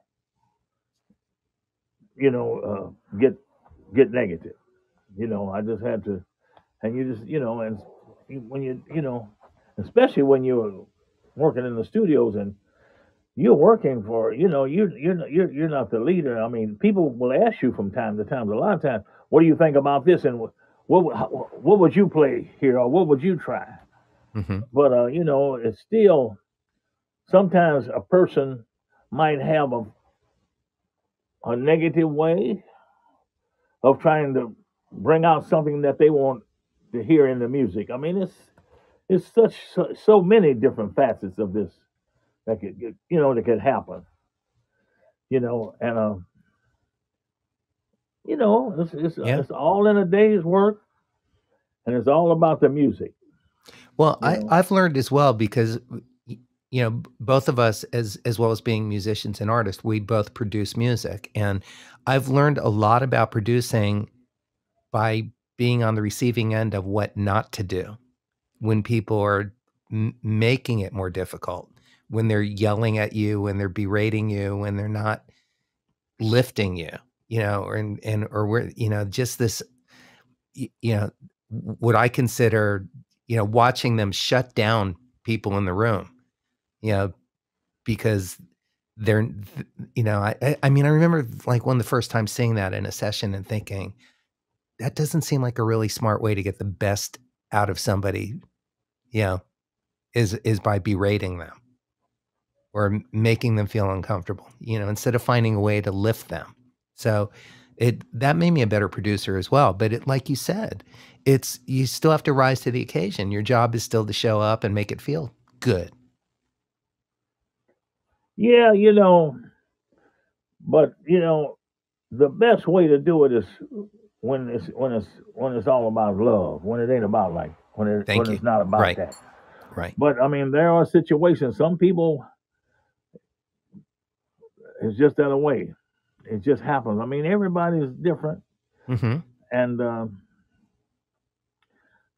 you know, uh, get get negative. You know, I just had to, and you just, you know, and when you, you know, especially when you're working in the studios and you're working for, you know, you you're not- you're you're not the leader. I mean, people will ask you from time to time. A lot of times, what do you think about this, and what what, what would you play here, or what would you try? hmm But uh, you know, it's still sometimes a person might have a a negative way of trying to bring out something that they want to hear in the music. I mean, it's it's such so, so many different facets of this that could you know that could happen. You know, and um, you know, it's it's, Yeah. it's all in a day's work, and it's all about the music. Well, I know, I've learned as well because you know both of us as as well as being musicians and artists, we both produce music, and I've learned a lot about producing by being on the receiving end of what not to do when people are making it more difficult, when they're yelling at you, when they're berating you, when they're not lifting you, you know, or and and or where you know just this you know what I consider you know watching them shut down people in the room, you know, because they're you know I I mean I remember like one of the first time seeing that in a session and thinking that doesn't seem like a really smart way to get the best out of somebody, you know, is is by berating them or making them feel uncomfortable, you know, instead of finding a way to lift them. So it that made me a better producer as well. But it like you said, it's you still have to rise to the occasion. Your job is still to show up and make it feel good. Yeah, you know, but you know, the best way to do it is when it's when it's when it's all about love. When it ain't about like when it Thank when you. it's not about Right. that. Right. But I mean, there are situations. Some people, it's just that way. It just happens. I mean, everybody's different, hmm and um,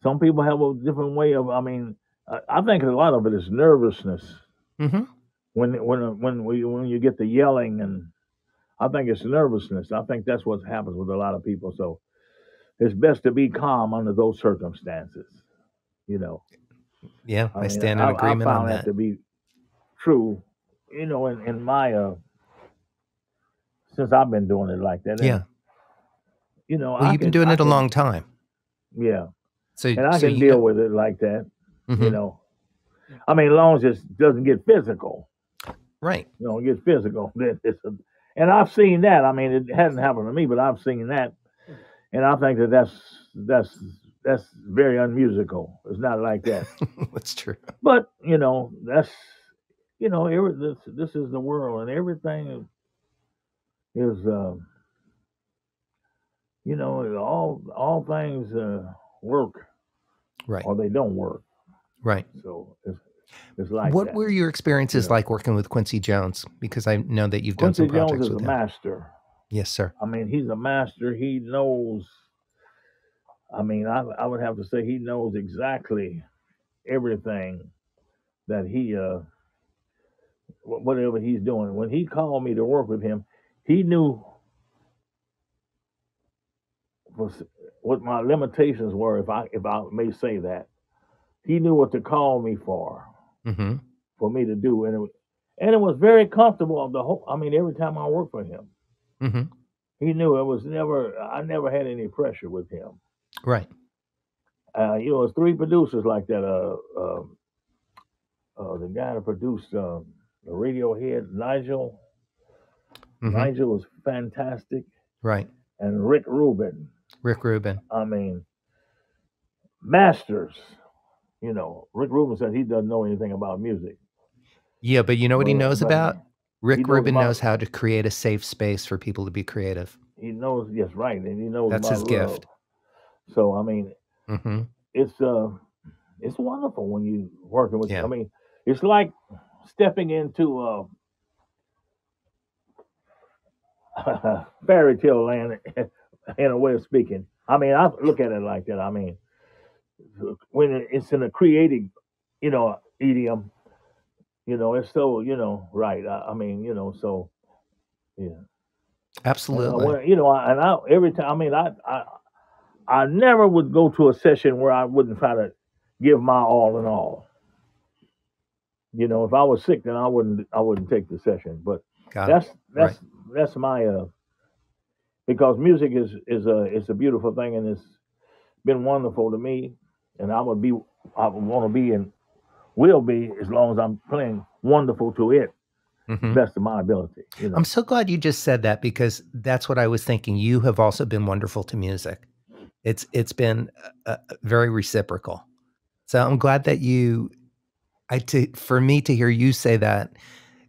some people have a different way of. I mean, I, I think a lot of it is nervousness hmm when when when we when you get the yelling, and I think it's nervousness. I think that's what happens with a lot of people. So it's best to be calm under those circumstances. You know. Yeah, I I mean, stand in I, I agreement on found that that. to be true, you know, in, in my uh since I've been doing it like that. And, Yeah. you know, Well, I you've been doing I it a can, long time. yeah, So and I so can deal with it like that, you mhm, know. I mean, as long as it doesn't get physical, right. you know, it gets physical. (laughs) It's a, and I've seen that. I mean, it hasn't happened to me, but I've seen that, and I think that that's that's that's very unmusical. It's not like that. (laughs) That's true. But you know, that's you know, every, this this is the world, and everything is, is uh, you know, all all things uh, work Right. or they don't work. Right. So it's it's like What that. were your experiences Yeah. like working with Quincy Jones? Because I know that you've done Quincy some Jones projects is a with him. master. Yes, sir. I mean, he's a master. He knows. I mean, I I would have to say he knows exactly everything that he uh whatever he's doing. When he called me to work with him, he knew was what my limitations were, if I if I may say that. He knew what to call me for, hmm for me to do, and it, and it was very comfortable. The whole, I mean, every time I worked for him, hmm he knew it was never. I never had any pressure with him. Right. Uh, you know, it's three producers like that. Uh, um uh, the guy that produced um, the Radiohead, Nigel. hmm Nigel was fantastic, Right. and Rick Rubin. Rick Rubin. I mean, masters. You know, Rick Rubin said he doesn't know anything about music. Yeah, but you know what he knows but about? Rick knows Rubin about- knows how to create a safe space for people to be creative. He knows, yes, right, and he knows That's his gift. So I mean, hmm it's uh, it's wonderful when you working with. Yeah. I mean, it's like stepping into uh, (laughs) fairy tale land, (laughs) in a way of speaking. I mean, I look at it like that. I mean, when it's in a creative, you know, idiom, you know, it's so, you know, right. I, I mean, you know, so yeah. And I Absolutely. you know, and I every time. I mean, I, I I never would go to a session where I wouldn't try to give my all in all. You know, if I was sick, then I wouldn't I wouldn't take the session. But Got it. that's that's that's my uh because music is is a it's a beautiful thing and it's been wonderful to me and I would be I would want to be and will be as long as I'm playing wonderful to it Mhm. best of my ability. You know, I'm so glad you just said that because that's what I was thinking. You have also been wonderful to music. It's it's been uh, very reciprocal. So I'm glad that you I to for me to hear you say that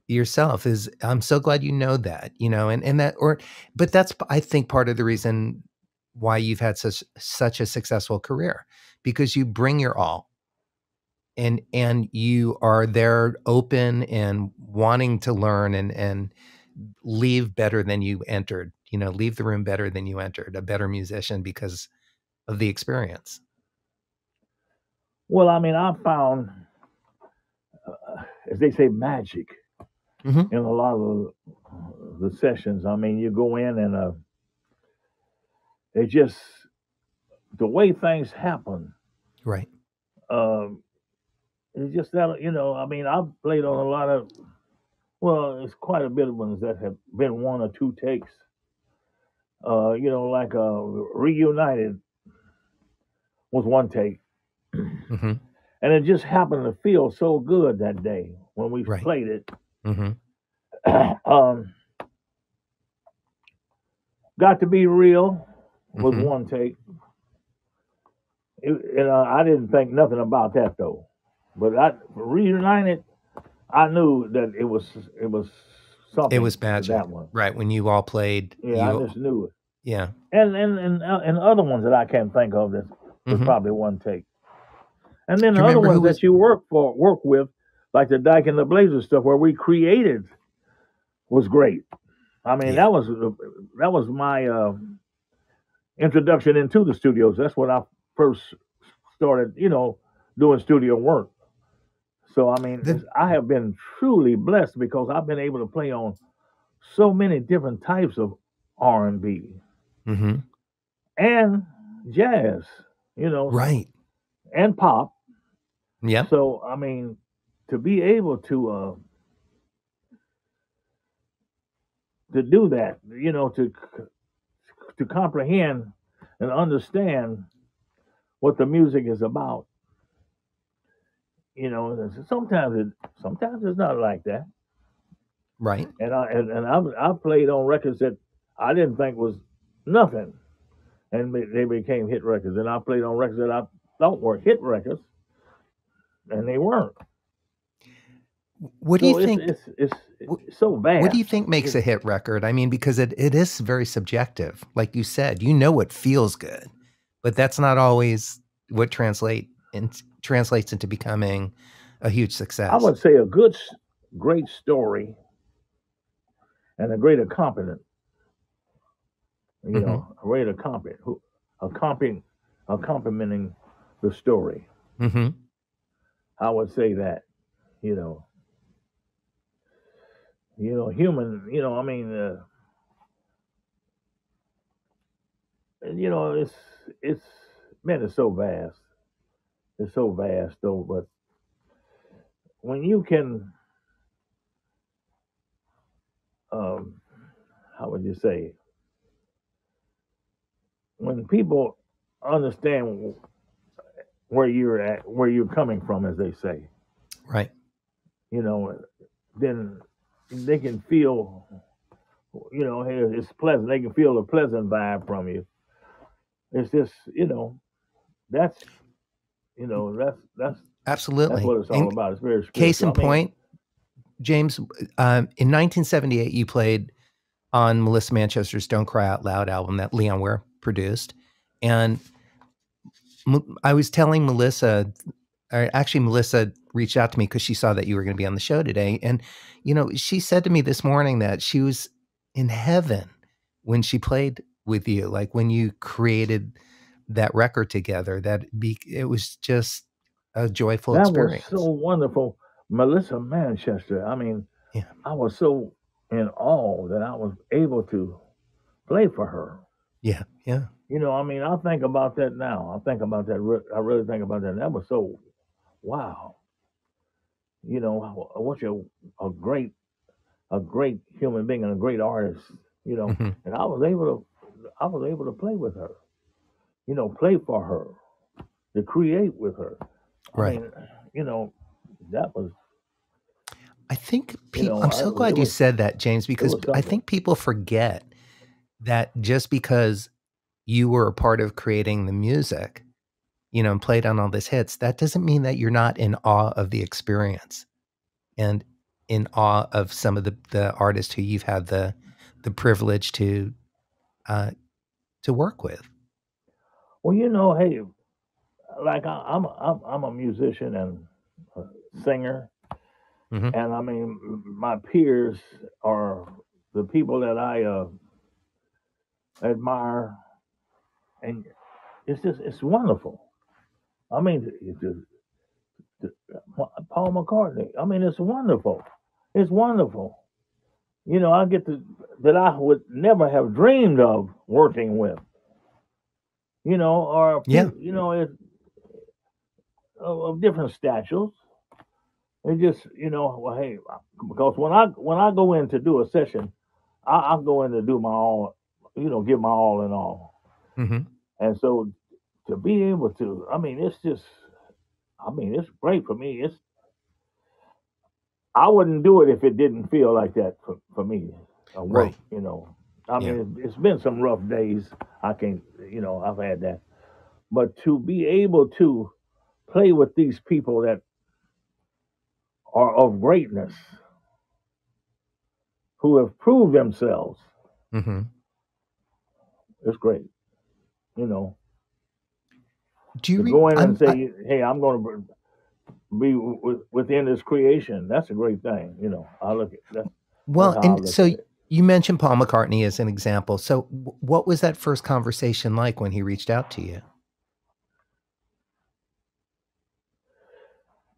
yourself is I'm so glad you know that, you know, and and that or but that's I think part of the reason why you've had such such a successful career because you bring your all and and you are there open and wanting to learn and and leave better than you entered you know leave the room better than you entered a better musician because of the experience well, I mean, I found uh, as they say magic Mhm. in a lot of the, the sessions. I mean, you go in and uh, it just the way things happen. right Um, it's just that you know. I mean, I've played on a lot of. Well, it's quite a bit of ones that have been one or two takes. Uh, you know, like uh, reunited was one take, hmm and it just happened to feel so good that day when we Right. played it. hmm (clears throat) um, got to be real was Mhm. one take. It, and uh, I didn't think nothing about that though. But I reunited, I knew that it was it was something. it was magic That one, right when you all played yeah, you, I just knew it. yeah And and and uh, and other ones that I can't think of that was Mhm. probably one take. And then the other ones was- that you work for work with, like the Dyke and the Blazer stuff, where we created, was great. I mean, Yeah. that was that was my uh, introduction into the studios. That's what I first started, you know, doing studio work. So I mean, The- I have been truly blessed because I've been able to play on so many different types of R and B. Hmm and jazz, you know, right. And pop. yeah So I mean, to be able to uh, to do that, you know, to to comprehend and understand what the music is about. You know, sometimes it sometimes it's not like that. right And I and, and I've I've played on records that I didn't think was nothing, and they- became hit records. And I played on records that I thought were hit records, and they weren't. what do So you it's, think It's, it's, What- it's so bad. What do you think makes a hit record? I mean, because it, it is very subjective. Like you said, you know what feels good, but that's not always what translate in, translates into becoming a huge success. I would say a good, great story, and a great accompaniment. You Mm-hmm. know, a great accompaniment, who accompanying, accompanying the story. hmm I would say that. You know. You know, human. You know, I mean, uh, you know, it's it's man, it's so vast. It's so vast, though. But when you can, um, how would you say, when people understand where you're at, where you're coming from, as they say, Right. you know, then they can feel, you know, it's pleasant. They can feel a pleasant vibe from you. It's just, you know, that's, you know, that's that's Absolutely. that's what it's all And about. It's very case in. I mean, point, James, um, in 1978, you played on Melissa Manchester's "Don't Cry Out Loud" album that Leon Ware produced, and I was telling Melissa, or actually Melissa reached out to me because she saw that you were going to be on the show today, and you know she said to me this morning that she was in heaven when she played with you, like when you created that record together. That be, it was just a joyful that experience. was so wonderful. Melissa Manchester. I mean, Yeah. I was so in awe that I was able to play for her. yeah, yeah. You know, I mean, I think about that now. I think about that. I really think about that. That was so, wow. You know, what you a great, a great human being and a great artist. You know, Mhm. and I was able to, I was able to play with her. You know, play for her, to create with her. I Right. mean, you know, that was I think You people, know, I'm so it glad you was- said that, James, because I think people forget that just because you were a part of creating the music, you know, and played on all these hits, that doesn't mean that you're not in awe of the experience and in awe of some of the, the artists who you've had the the privilege to uh, to work with. Well, you know, hey, like I, I'm, I'm, I'm a musician and a singer, Mhm. and I mean, my peers are the people that I uh, admire, and it's just, it's wonderful. I mean, it's just, Paul McCartney. I mean, it's wonderful. It's wonderful. You know, I get to that I would never have dreamed of working with. You know, or Yeah. you know, it, of, of different statures. It just, you know, well, hey, because when I when I go in to do a session, I, I go in to do my all, you know, give my all and all. hmm And so to be able to, I mean, it's just, I mean, it's great for me. It's, I wouldn't do it if it didn't feel like that for, for me. uh, work, Right. You know, I Yeah. mean, it, it's been some rough days. I can't, you know, I've had that. But to be able to play with these people that are of greatness, who have proved themselves, hmm it's great. You know, Do you re- go in I'm- and say, I- "Hey, I'm going to be w- within this creation." That's a great thing. You know, I look at that. well, that's how I and so you mentioned Paul McCartney as an example. So, w- what was that first conversation like when he reached out to you?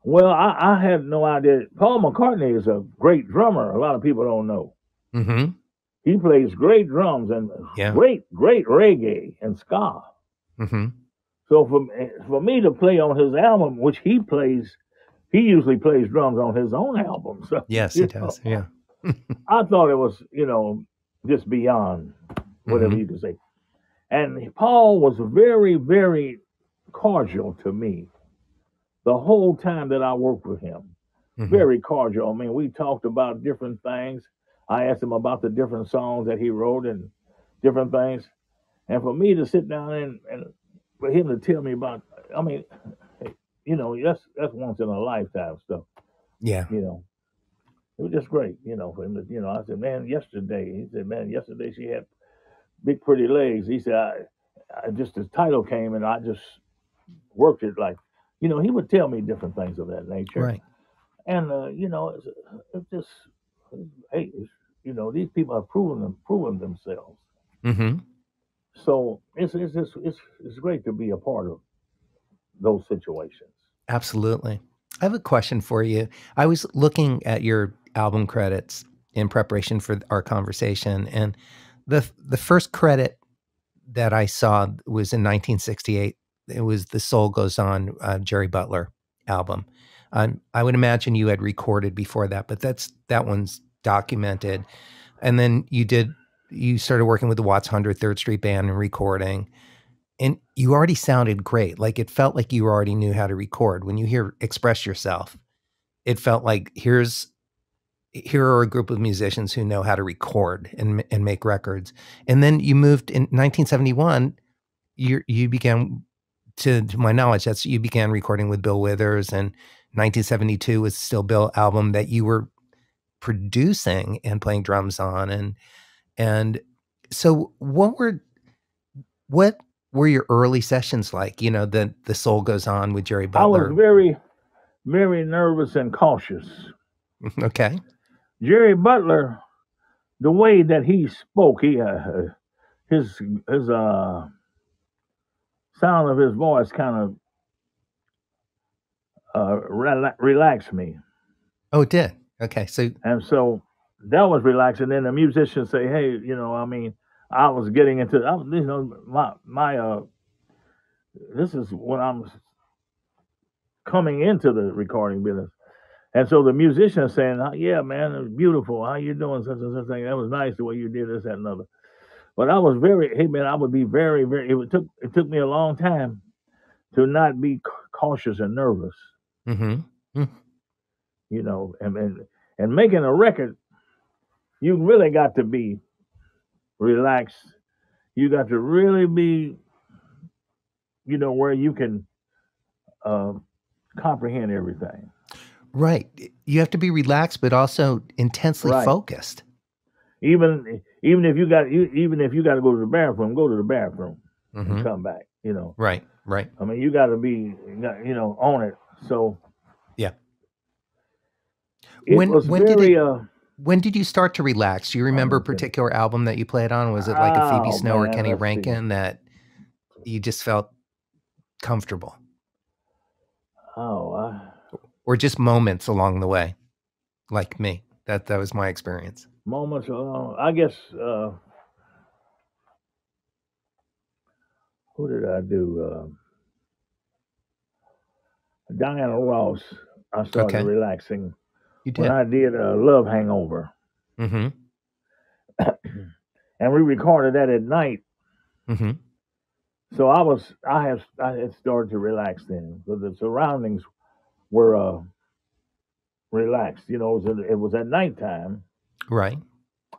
Well, I, I had no idea. Paul McCartney is a great drummer. A lot of people don't know. hmm He plays great drums and Yeah. great, great reggae and ska. hmm So for for me to play on his album, which he plays, he usually plays drums on his own album. So Yes, he know, does. Yeah. (laughs) I thought it was, you know, just beyond whatever Mhm. you could say. And Paul was very, very cordial to me the whole time that I worked with him. Mhm. Very cordial. I mean, we talked about different things. I asked him about the different songs that he wrote and different things. And for me to sit down and, and for him to tell me about, I mean, you know, that's that's once in a lifetime stuff Yeah. you know. It was just great, you know, for him to, you know, I said, man, yesterday, he said, man, yesterday she had big, pretty legs. He said, I, I just, the title came and I just worked it like, you know, he would tell me different things of that nature. Right. And, uh, you know, it's, it's just, hey, it's, you know, these people have proven them, proven themselves. hmm So it's, it's just, it's, it's great to be a part of those situations. Absolutely. I have a question for you. I was looking at your album credits in preparation for our conversation, and the the first credit that I saw was in 1968. It was the Soul Goes On uh, Jerry Butler album. Um, I would imagine you had recorded before that, but that's that one's documented. And then you did you started working with the Watts 103rd Street Band and recording. And you already sounded great. Like it felt like you already knew how to record. When you hear express yourself, it felt like here's here are a group of musicians who know how to record and and make records. And then you moved in 1971. You you began to, to my knowledge that's you began recording with Bill Withers and 1972 was still Bill album that you were producing and playing drums on and and so what were what were your early sessions like? You know, the the soul goes on with Jerry Butler. I was very, very nervous and cautious. (laughs) okay. Jerry Butler, the way that he spoke, he uh, his his uh sound of his voice kind of uh rela- relaxed me. Oh, it did. Okay, so and so that was relaxing. Then the musicians say, "Hey, you know, I mean, I was getting into, I was, you know, my my uh, this is when I'm coming into the recording business." And so the musician is saying, oh, "Yeah, man, it was beautiful. How you doing? Such and such thing. That was nice the way you did this, that, and other." But I was very, hey man, I would be very, very. It took it took me a long time to not be cautious and nervous. Mm-hmm. Mm-hmm. You know, and, and and making a record, you really got to be relaxed. You got to really be, you know, where you can uh, comprehend everything. Right. You have to be relaxed, but also intensely right. focused. Even even if you got you, even if you got to go to the bathroom, go to the bathroom mm-hmm. and come back. You know. Right. Right. I mean, you got to be you know on it. So. Yeah. It when was when very, did it, uh, when did you start to relax? Do you remember a particular album that you played on? Was it like a Phoebe Oh, Snow or Kenny let's see. Rankin that you just felt comfortable, Oh, I, or just moments along the way, like me? That that was my experience. moments. Uh, I guess. Uh, who did I do? Uh, Diana Ross. I started Okay. relaxing You when. I did a Love Hangover, Mm-hmm. (clears throat) and we recorded that at night. Mm-hmm. So I was, I have, I had started to relax then. So the surroundings were uh, relaxed. You know, it was, it was at nighttime, Right.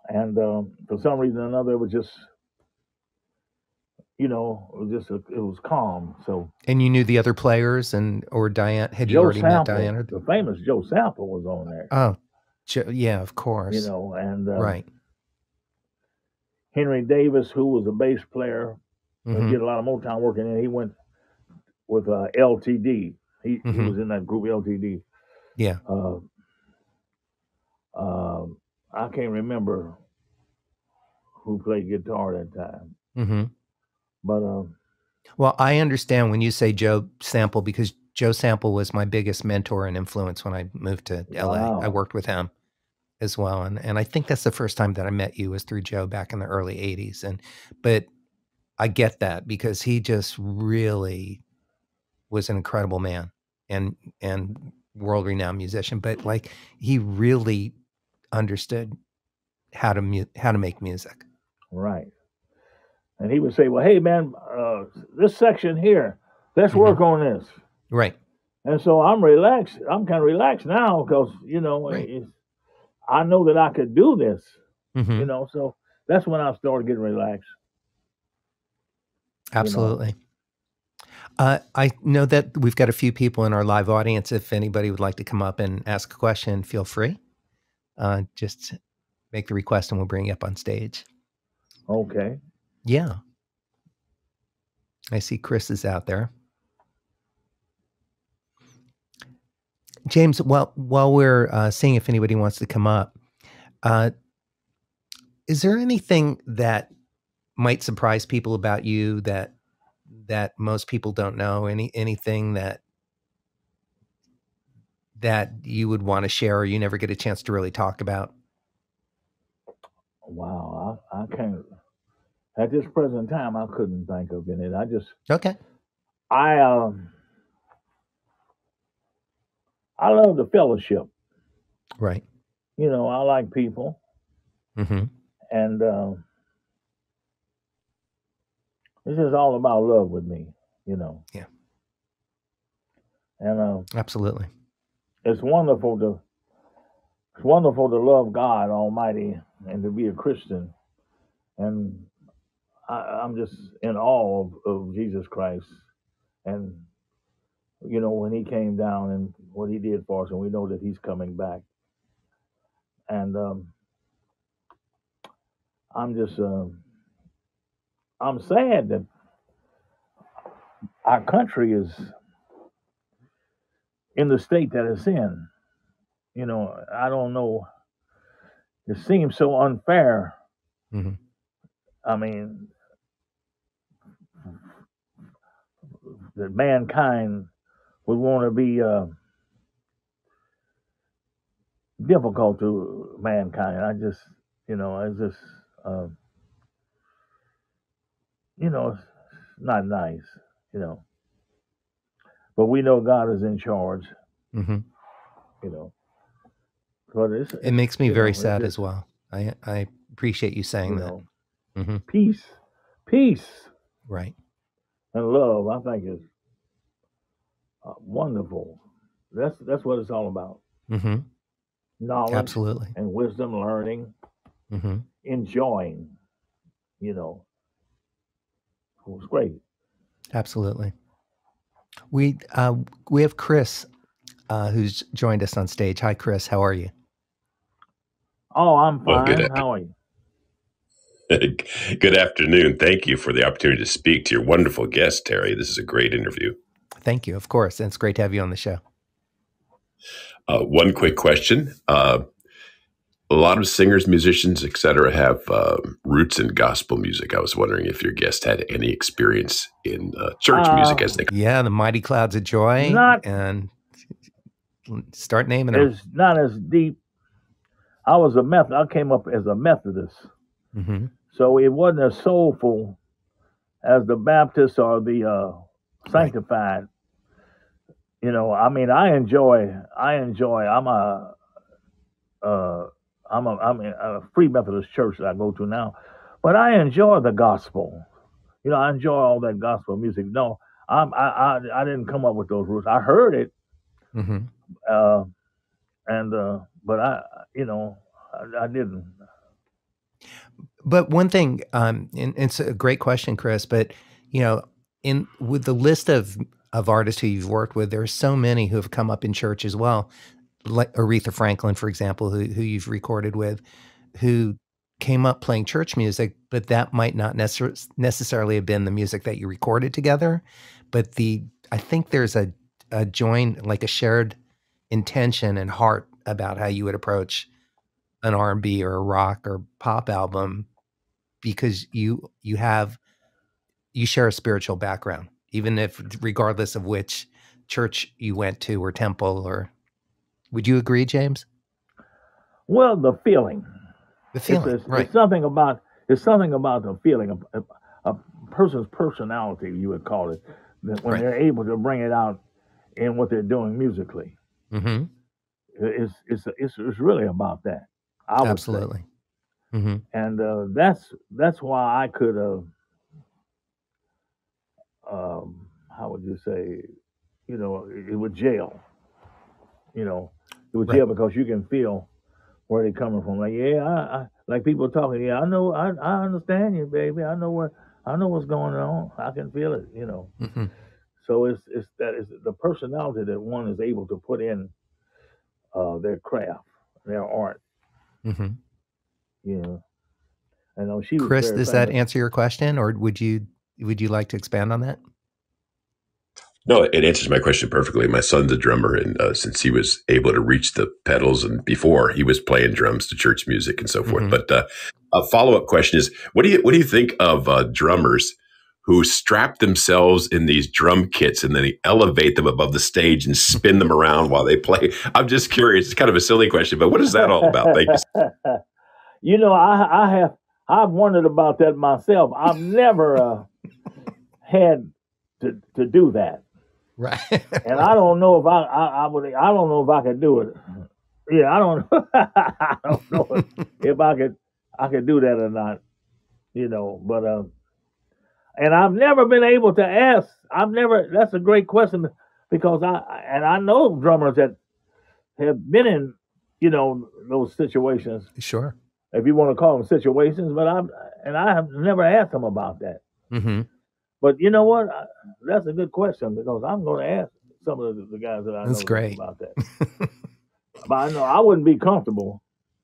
and um, for some reason or another, it was just, you know, it was just, a, it was calm. So And you knew the other players, and or Diane had you Joe already met Diane? Diana? the famous Joe Sample, was on there. Oh, yeah, of course. You know, and uh, right. Henry Davis, who was a bass player, he Mhm. did a lot of Motown work, and then he went with uh, LTD. He, he Mhm. was in that group LTD. Yeah. Uh, um, I can't remember who played guitar that time, Mm-hmm. But um, Well, I understand when you say Joe Sample because Joe Sample was my biggest mentor and influence when I moved to LA. I worked with him as well, and and I think that's the first time that I met you was through Joe back in the early '80s. And but I get that because he just really was an incredible man and and world renowned musician. But like he really understood how to mu- how to make music. right. And he would say, "Well, hey man, uh, this section here, let's work on this." Right. And so I'm relaxed. I'm kind of relaxed now because you know Right. I know that I could do this. Mhm. You know, so that's when I started getting relaxed. Absolutely. Uh, I know that we've got a few people in our live audience. If anybody would like to come up and ask a question, feel free. Uh, just make the request and we'll bring you up on stage. Okay. Yeah. I see Chris is out there. James, while while we're uh, seeing if anybody wants to come up, uh, is there anything that might surprise people about you that that most people don't know? Any anything that that you would want to share or you never get a chance to really talk about? Wow. I, I can't. At this present time, I couldn't think of any. I just, Okay. I, um, I love the fellowship. Right. You know, I like people, Mm-hmm. and uh, this is all about love with me. You know. Yeah. And uh, Absolutely. it's wonderful to it's wonderful to love God Almighty and to be a Christian, and I, I'm just in awe of, of Jesus Christ, and you know when He came down and what He did for us, and we know that He's coming back, and um, I'm just um I'm sad that our country is in the state that it's in. You know, I don't know. It seems so unfair. Mhm. I mean, that mankind would want to be uh, difficult to mankind. I just, you know, I just, uh, you know, it's not nice, you know. But we know God is in charge, Mm-hmm. you know. But it's, It makes me very know, sad just, as well. I I appreciate you you saying that. know, Mm-hmm. peace, peace, Right. and love. I think is uh, wonderful. That's that's what it's all about. Mm-hmm. Knowledge Absolutely. and wisdom, learning, Mm-hmm. enjoying. You know, it was great. Absolutely. We uh, we have Chris, uh, who's joined us on stage. Hi, Chris. How are you? Oh, I'm Well, good. fine. How are you? Good afternoon. Thank you for the opportunity to speak to your wonderful guest, Terry. This is a great interview. Thank you. Of course, and it's great to have you on the show. Uh, one quick question: uh, A lot of singers, musicians, etc., have uh, roots in gospel music. I was wondering if your guest had any experience in uh, church Uh, music, as they Yeah, the mighty clouds of joy, Not- and start naming them. It's not as deep. I was a Meth. I came up as a Methodist, hmm so it wasn't as soulful as the Baptists or the uh, Sanctified. You know, I mean, I enjoy. I enjoy. I'm a. Uh, I'm a. I'm a Free Methodist church that I go to now, but I enjoy the gospel. You know, I enjoy all that gospel music. No, I'm, I, I I didn't come up with those roots. I heard it, hmm uh, and uh, but I, you know, I, I didn't. But one thing, um, and it's a great question, Chris. But you know, in with the list of of artists who you've worked with, there are so many who have come up in church as well, like Aretha Franklin, for example, who who you've recorded with, who came up playing church music, but that might not necessar- necessarily have been the music that you recorded together. But the I think there's a a joint, like a shared intention and heart about how you would approach an R&B or a rock or pop album because you you have you share a spiritual background even if regardless of which church you went to or temple or would you agree James Well, the feeling. the It's, feeling it's, right it's something about it's something about the feeling of a, a person's personality, you would call it, that when Right. they're able to bring it out in what they're doing musically. hmm It's it's it's, it's really about that. Would say. Absolutely hmm and uh, that's that's why I could uh, um, how would you say, you know, it, it would jail, you know, it would Right. jail because you can feel where they're coming from. Like, yeah, I, I like people talking. Yeah, I know, I, I understand you, baby. I know what I know what's going on. I can feel it, you know. hmm So it's it's that it's the personality that one is able to put in uh, their craft, their art, hmm you know. I know she Chris very does that famous. answer your question or would you would you like to expand on that No, it answers my question perfectly. My son's a drummer, and uh, since he was able to reach the pedals, and before he was playing drums to church music and so forth. Mhm. But uh, a follow up question is: What do you what do you think of uh, drummers who strap themselves in these drum kits and then they elevate them above the stage and spin them around while they play? I'm just curious. It's kind of a silly question, but what is that all about? Thank you. (laughs) you know, I I have I've wondered about that myself. I've (laughs) never uh, had to to do that, Right. and I don't know if I, I I would I don't know if I could do it. Yeah, I don't (laughs) I don't know if, if I could I could do that or not. You know, but uh, and I've never been able to ask. I've never. That's a great question because I and I know drummers that have been in you know those situations sure. If you want to call them situations. But I've and I have never asked them about that. hmm But you know what? I, that's a good question because I'm going to ask some of the, the guys that I That's know great. about that. (laughs) but I know I wouldn't be comfortable.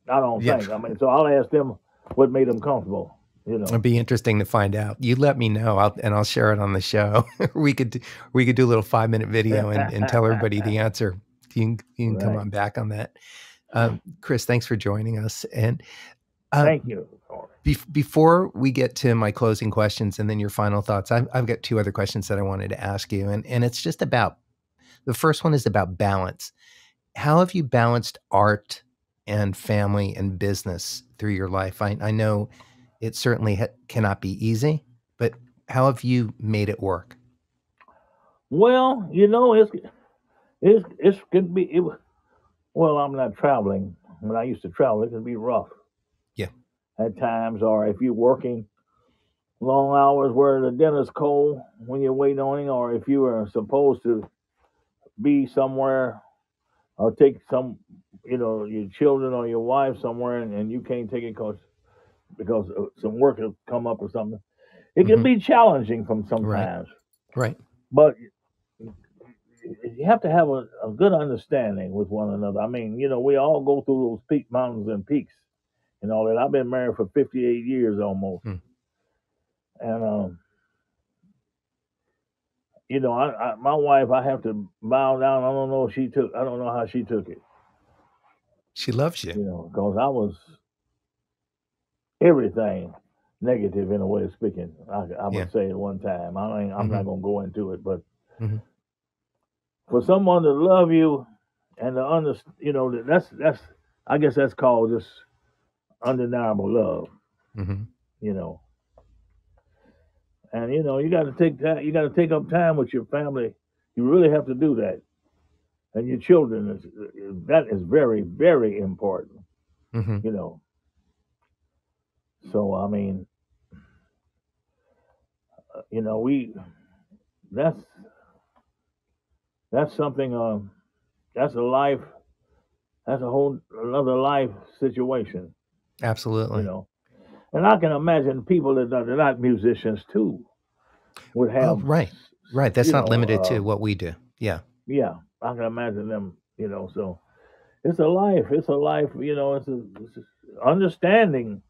I don't Yeah. think. I mean, so I'll ask them what made them comfortable. You know. It'd be interesting to find out. You let me know, I'll, and I'll share it on the show. (laughs) we could do- we could do a little five minute video and, and tell everybody the answer. You can you can come on back on that. Um, Chris, thanks for joining us. And uh, Thank you. Bef- before we get to my closing questions and then your final thoughts, I've, I've got two other questions that I wanted to ask you. And, and it's just about the first one is about balance. How have you balanced art and family and business through your life? I, I know it certainly ha- cannot be easy, but how have you made it work? Well, you know, it's it's it's could be it, well, I'm not traveling. When I used to travel, it can be rough. At times, or if you're working long hours where the dinner's cold when you're waiting on it, or if you are supposed to be somewhere or take some, you know, your children or your wife somewhere and, and you can't take it because because some work has come up or something. It can Mhm. be challenging from sometimes Right. but you have to have a, a good understanding with one another. I mean, you know, we all go through those peak mountains and peaks and all that. I've been married for 58 years almost. Hmm. And, um, you know, I, I, my wife, I have to bow down. I don't know if she took, I don't know how she took it, She loves you. you know, because I was everything negative in a way of speaking. I, I would Yeah. say at one time. I ain't, I'm not Mhm. going to go into it, but Mhm. for someone to love you and to understand, you know, that's that's I guess that's called just undeniable love, hmm you know. And you know, you got to take that. You got to take up time with your family. You really have to do that. And your children is that is very very important, hmm you know. So I mean, uh, you know, we that's that's something. Um, that's a life. That's a whole another life situation, Absolutely. you know. And I can imagine people that are not musicians too would have. Oh, right. Right. That's not know, limited uh, to what we do. Yeah. Yeah, I can imagine them. You know, so it's a life. It's a life. You know, it's a, it's a understanding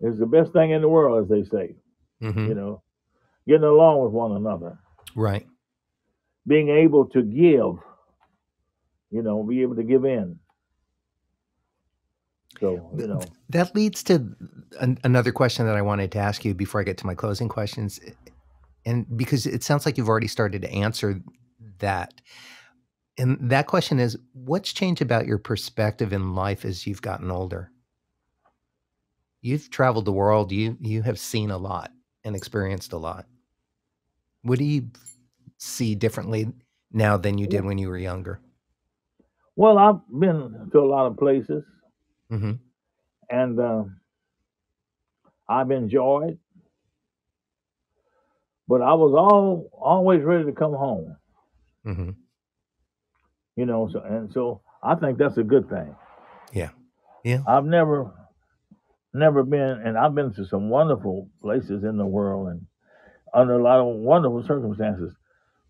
is the best thing in the world, as they say. hmm You know, getting along with one another, Right. being able to give. You know, be able to give in. So you know, That leads to an, another question that I wanted to ask you before I get to my closing questions. And because it sounds like you've already started to answer that. And that question is what's changed about your perspective in life as you've gotten older? You've traveled the world, you you have seen a lot and experienced a lot. What do you see differently now than you did when you were younger? well, I've been to a lot of places, hmm and um, I've enjoyed. But I was all always ready to come home. hmm you know so, and so i think that's a good thing Yeah. Yeah. i've never never been and i've been to some wonderful places in the world and under a lot of wonderful circumstances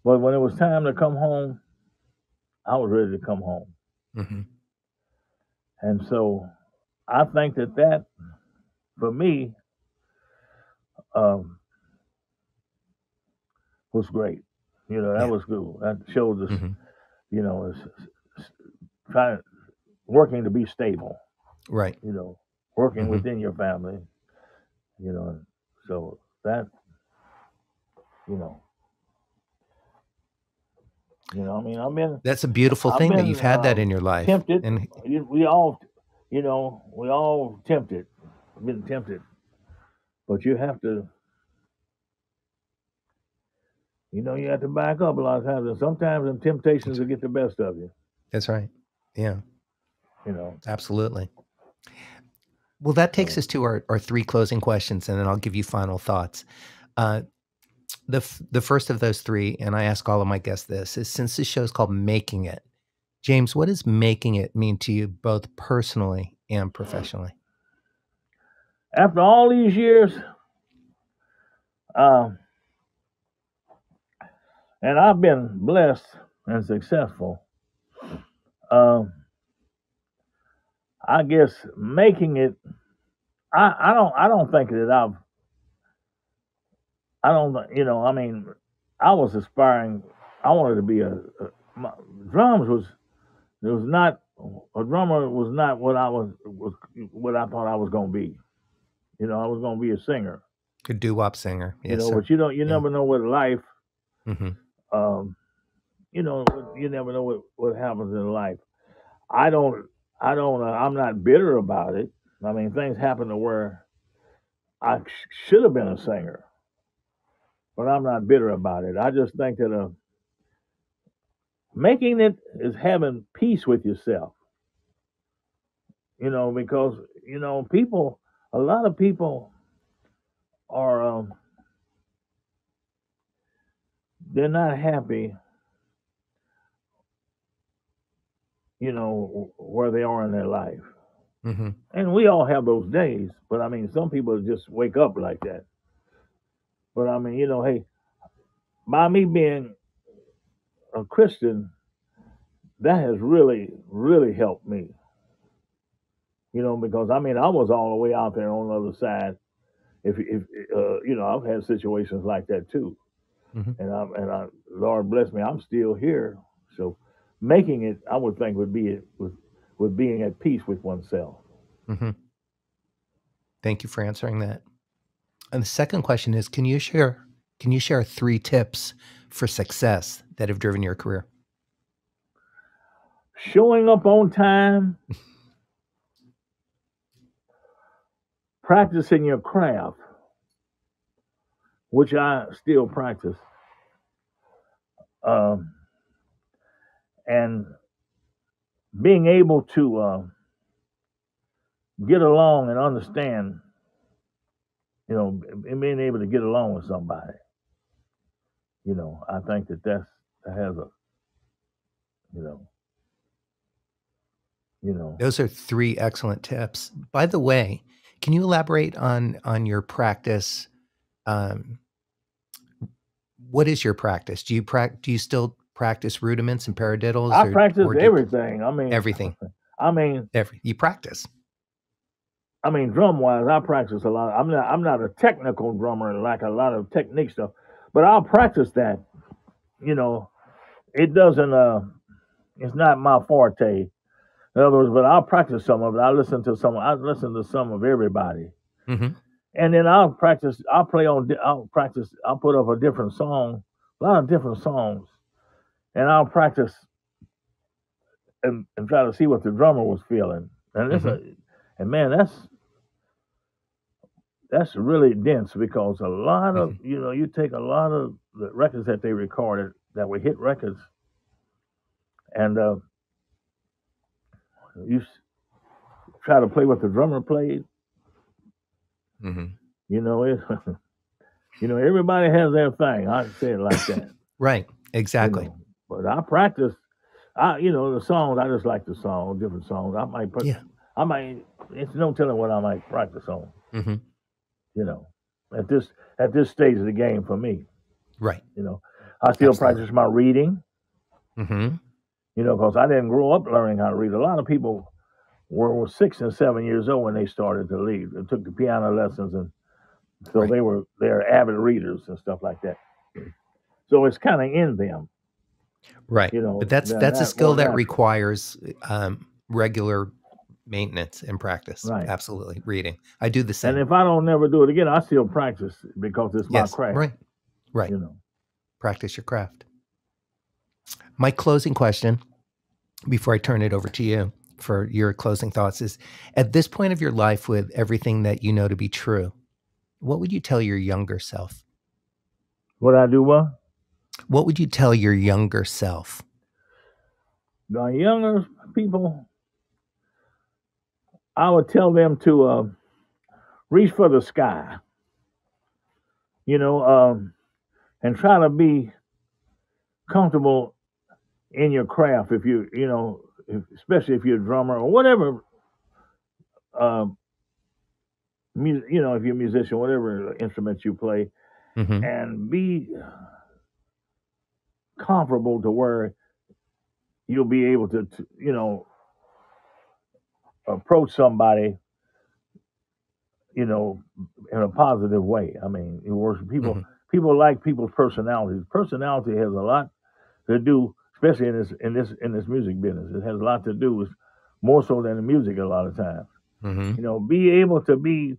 but when it was time to come home i was ready to come home hmm and so i think that that for me um, was great you know that Yeah. was good that showed us hmm you know is is trying working to be stable Right. you know, working Mhm. within your family, you know, so that, you know, you know, I mean, I've been That's a beautiful thing that you've had that uh, in your life. tempted. And we all, you know, we all tempted, been tempted, but you have to, you know, you have to back up a lot of times, and sometimes the temptations will get the best of you. That's right. Yeah, You know, absolutely. Well, that takes us to our, our three closing questions, and then I'll give you final thoughts. Uh, the f- the first of those three, and I ask all of my guests this, is since this show is called Making It, James, what does making it mean to you, both personally and professionally? after all these years, um, and I've been blessed and successful. Um, I guess making it, I, I don't I don't think that I've I don't you know I mean I was aspiring I wanted to be a, a my, drums was it was not a drummer was not what I was was what I thought I was going to be. You know, I was going to be a singer. A doo wop singer. You Yes, know, sir. but you don't you Yeah. never know what life hmm um, you know, you never know what, what happens in life. I don't, I don't, uh, I'm not bitter about it. I mean, things happen to where I sh- should have been a singer, but I'm not bitter about it. I just think that uh, making it is having peace with yourself. You know, because you know, people, a lot of people are, um, they're not happy you know, where they are in their life. hmm And we all have those days, but I mean, some people just wake up like that. But I mean, you know, hey, by me being a Christian, that has really, really helped me. You know, because I mean, I was all the way out there on the other side. If, if uh, you know, I've had situations like that too, Mhm. and I'm and I, Lord bless me, I'm still here. So, making it, I would think, would be with with being at peace with oneself. hmm Thank you for answering that. And the second question is, can you share can you share three tips for success that have driven your career? showing up on time, (laughs) practicing your craft, which I still practice, um, and being able to uh, get along and understand, you know, being able to get along with somebody. You know, I think that that's that has a, you know, you know. Those are three excellent tips. By the way, can you elaborate on on your practice? Um, what is your practice? Do you prac- Do you still practice rudiments and paradiddles? I or- practice or everything. I mean, Everything. (laughs) I mean, Every you practice. I mean, drum wise, I practice a lot. I'm not. I'm not a technical drummer and like a lot of technique stuff, but I'll practice that. You know, it doesn't. Uh, it's not my forte. In other words, but I'll practice some of it. I listen to some. I listen to some of everybody, hmm and then I'll practice. I'll play on. I'll practice. I'll put up a different song, a lot of different songs, and I'll practice and, and try to see what the drummer was feeling. And it's a, and man, that's that's really dense because a lot of you know you take a lot of the records that they recorded that were hit records, and uh, you try to play what the drummer played. hmm You know it. (laughs) you know everybody has their thing. I say it like that. (laughs) Right. you Exactly. know. But I practice. I you know the songs. I just like the song, different songs. I might put. Yeah. I might. It's no telling what I might practice on. hmm You know, at this at this stage of the game for me. Right. You know, I still Absolutely. practice my reading. hmm You know, because I didn't grow up learning how to read. A lot of people were, were six and seven years old when they started to read. They took the piano lessons, and so Right. they were they're avid readers and stuff like that. (clears throat) So it's kind of in them. Right. You know, but that's that's a skill that requires um, regular maintenance and practice. Right. Absolutely. Reading. I do the same. And if I don't never do it again, I still practice because it's my yes. craft. Right. Right. You know. practice your craft. My closing question before I turn it over to you for your closing thoughts is at this point of your life, with everything that you know to be true, what would you tell your younger self? What I do what? What would you tell your younger self? The younger people, I would tell them to uh, reach for the sky. You know, um, and try to be comfortable in your craft. If you, you know, if, especially if you're a drummer or whatever, uh, mu- you know, if you're a musician, whatever instrument you play, hmm and be comparable to where you'll be able to, to, you know, approach somebody, you know, in a positive way. I mean, it works. People Mhm. people like people's personalities. Personality has a lot to do, especially in this in this in this music business. It has a lot to do with more so than the music a lot of times. hmm You know, be able to be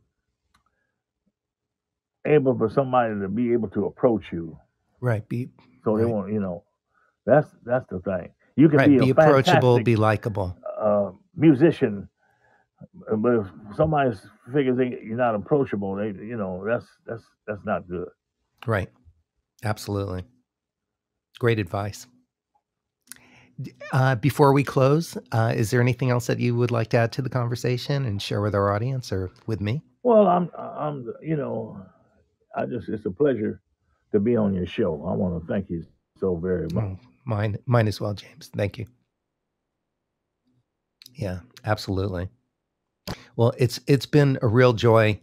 able for somebody to be able to approach you Right. Be so they won't, you know, that's that's the thing. You can right. be, Be approachable. Be likable. uh, musician, but if somebody figures they, you're not approachable, they, you know, that's that's that's not good. Right. Absolutely. Great advice. Uh, before we close, uh, is there anything else that you would like to add to the conversation and share with our audience or with me? Well, I'm I'm you know, I just it's a pleasure to be on your show. I want to thank you so very much. Oh, mine, mine as well, James. Thank you. Yeah, absolutely. Well, it's it's been a real joy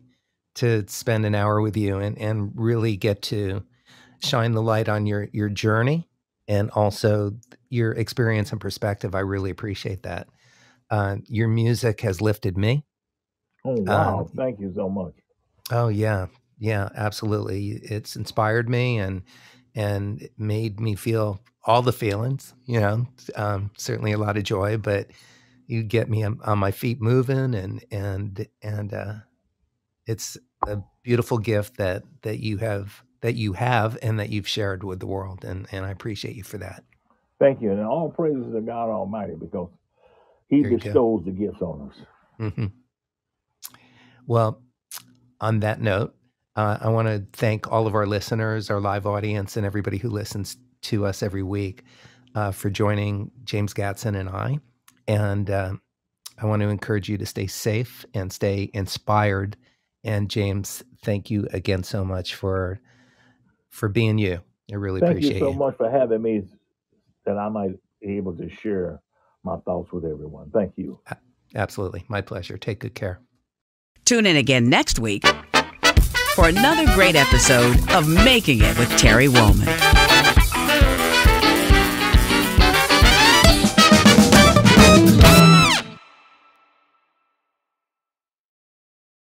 to spend an hour with you and and really get to shine the light on your your journey and also your experience and perspective. I really appreciate that. Uh, your music has lifted me. Oh wow, Um, thank you so much. Oh yeah, yeah, absolutely. It's inspired me and and made me feel all the feelings. You know, um, certainly a lot of joy, but you get me on, on my feet moving, and and and uh, it's a beautiful gift that that you have that you have and that you've shared with the world, and and I appreciate you for that. Thank you, and all praises to God Almighty because He you go. bestows the gifts on us. hmm Well, on that note, uh, I want to thank all of our listeners, our live audience, and everybody who listens to us every week uh, for joining James Gadson and I. And uh, I want to encourage you to stay safe and stay inspired. And James, thank you again so much for for being you. I really Thank appreciate you so much for having me, that I might be able to share my thoughts with everyone. Thank you. Absolutely, my pleasure. Take good care. Tune in again next week for another great episode of Making It with Terry Wollman.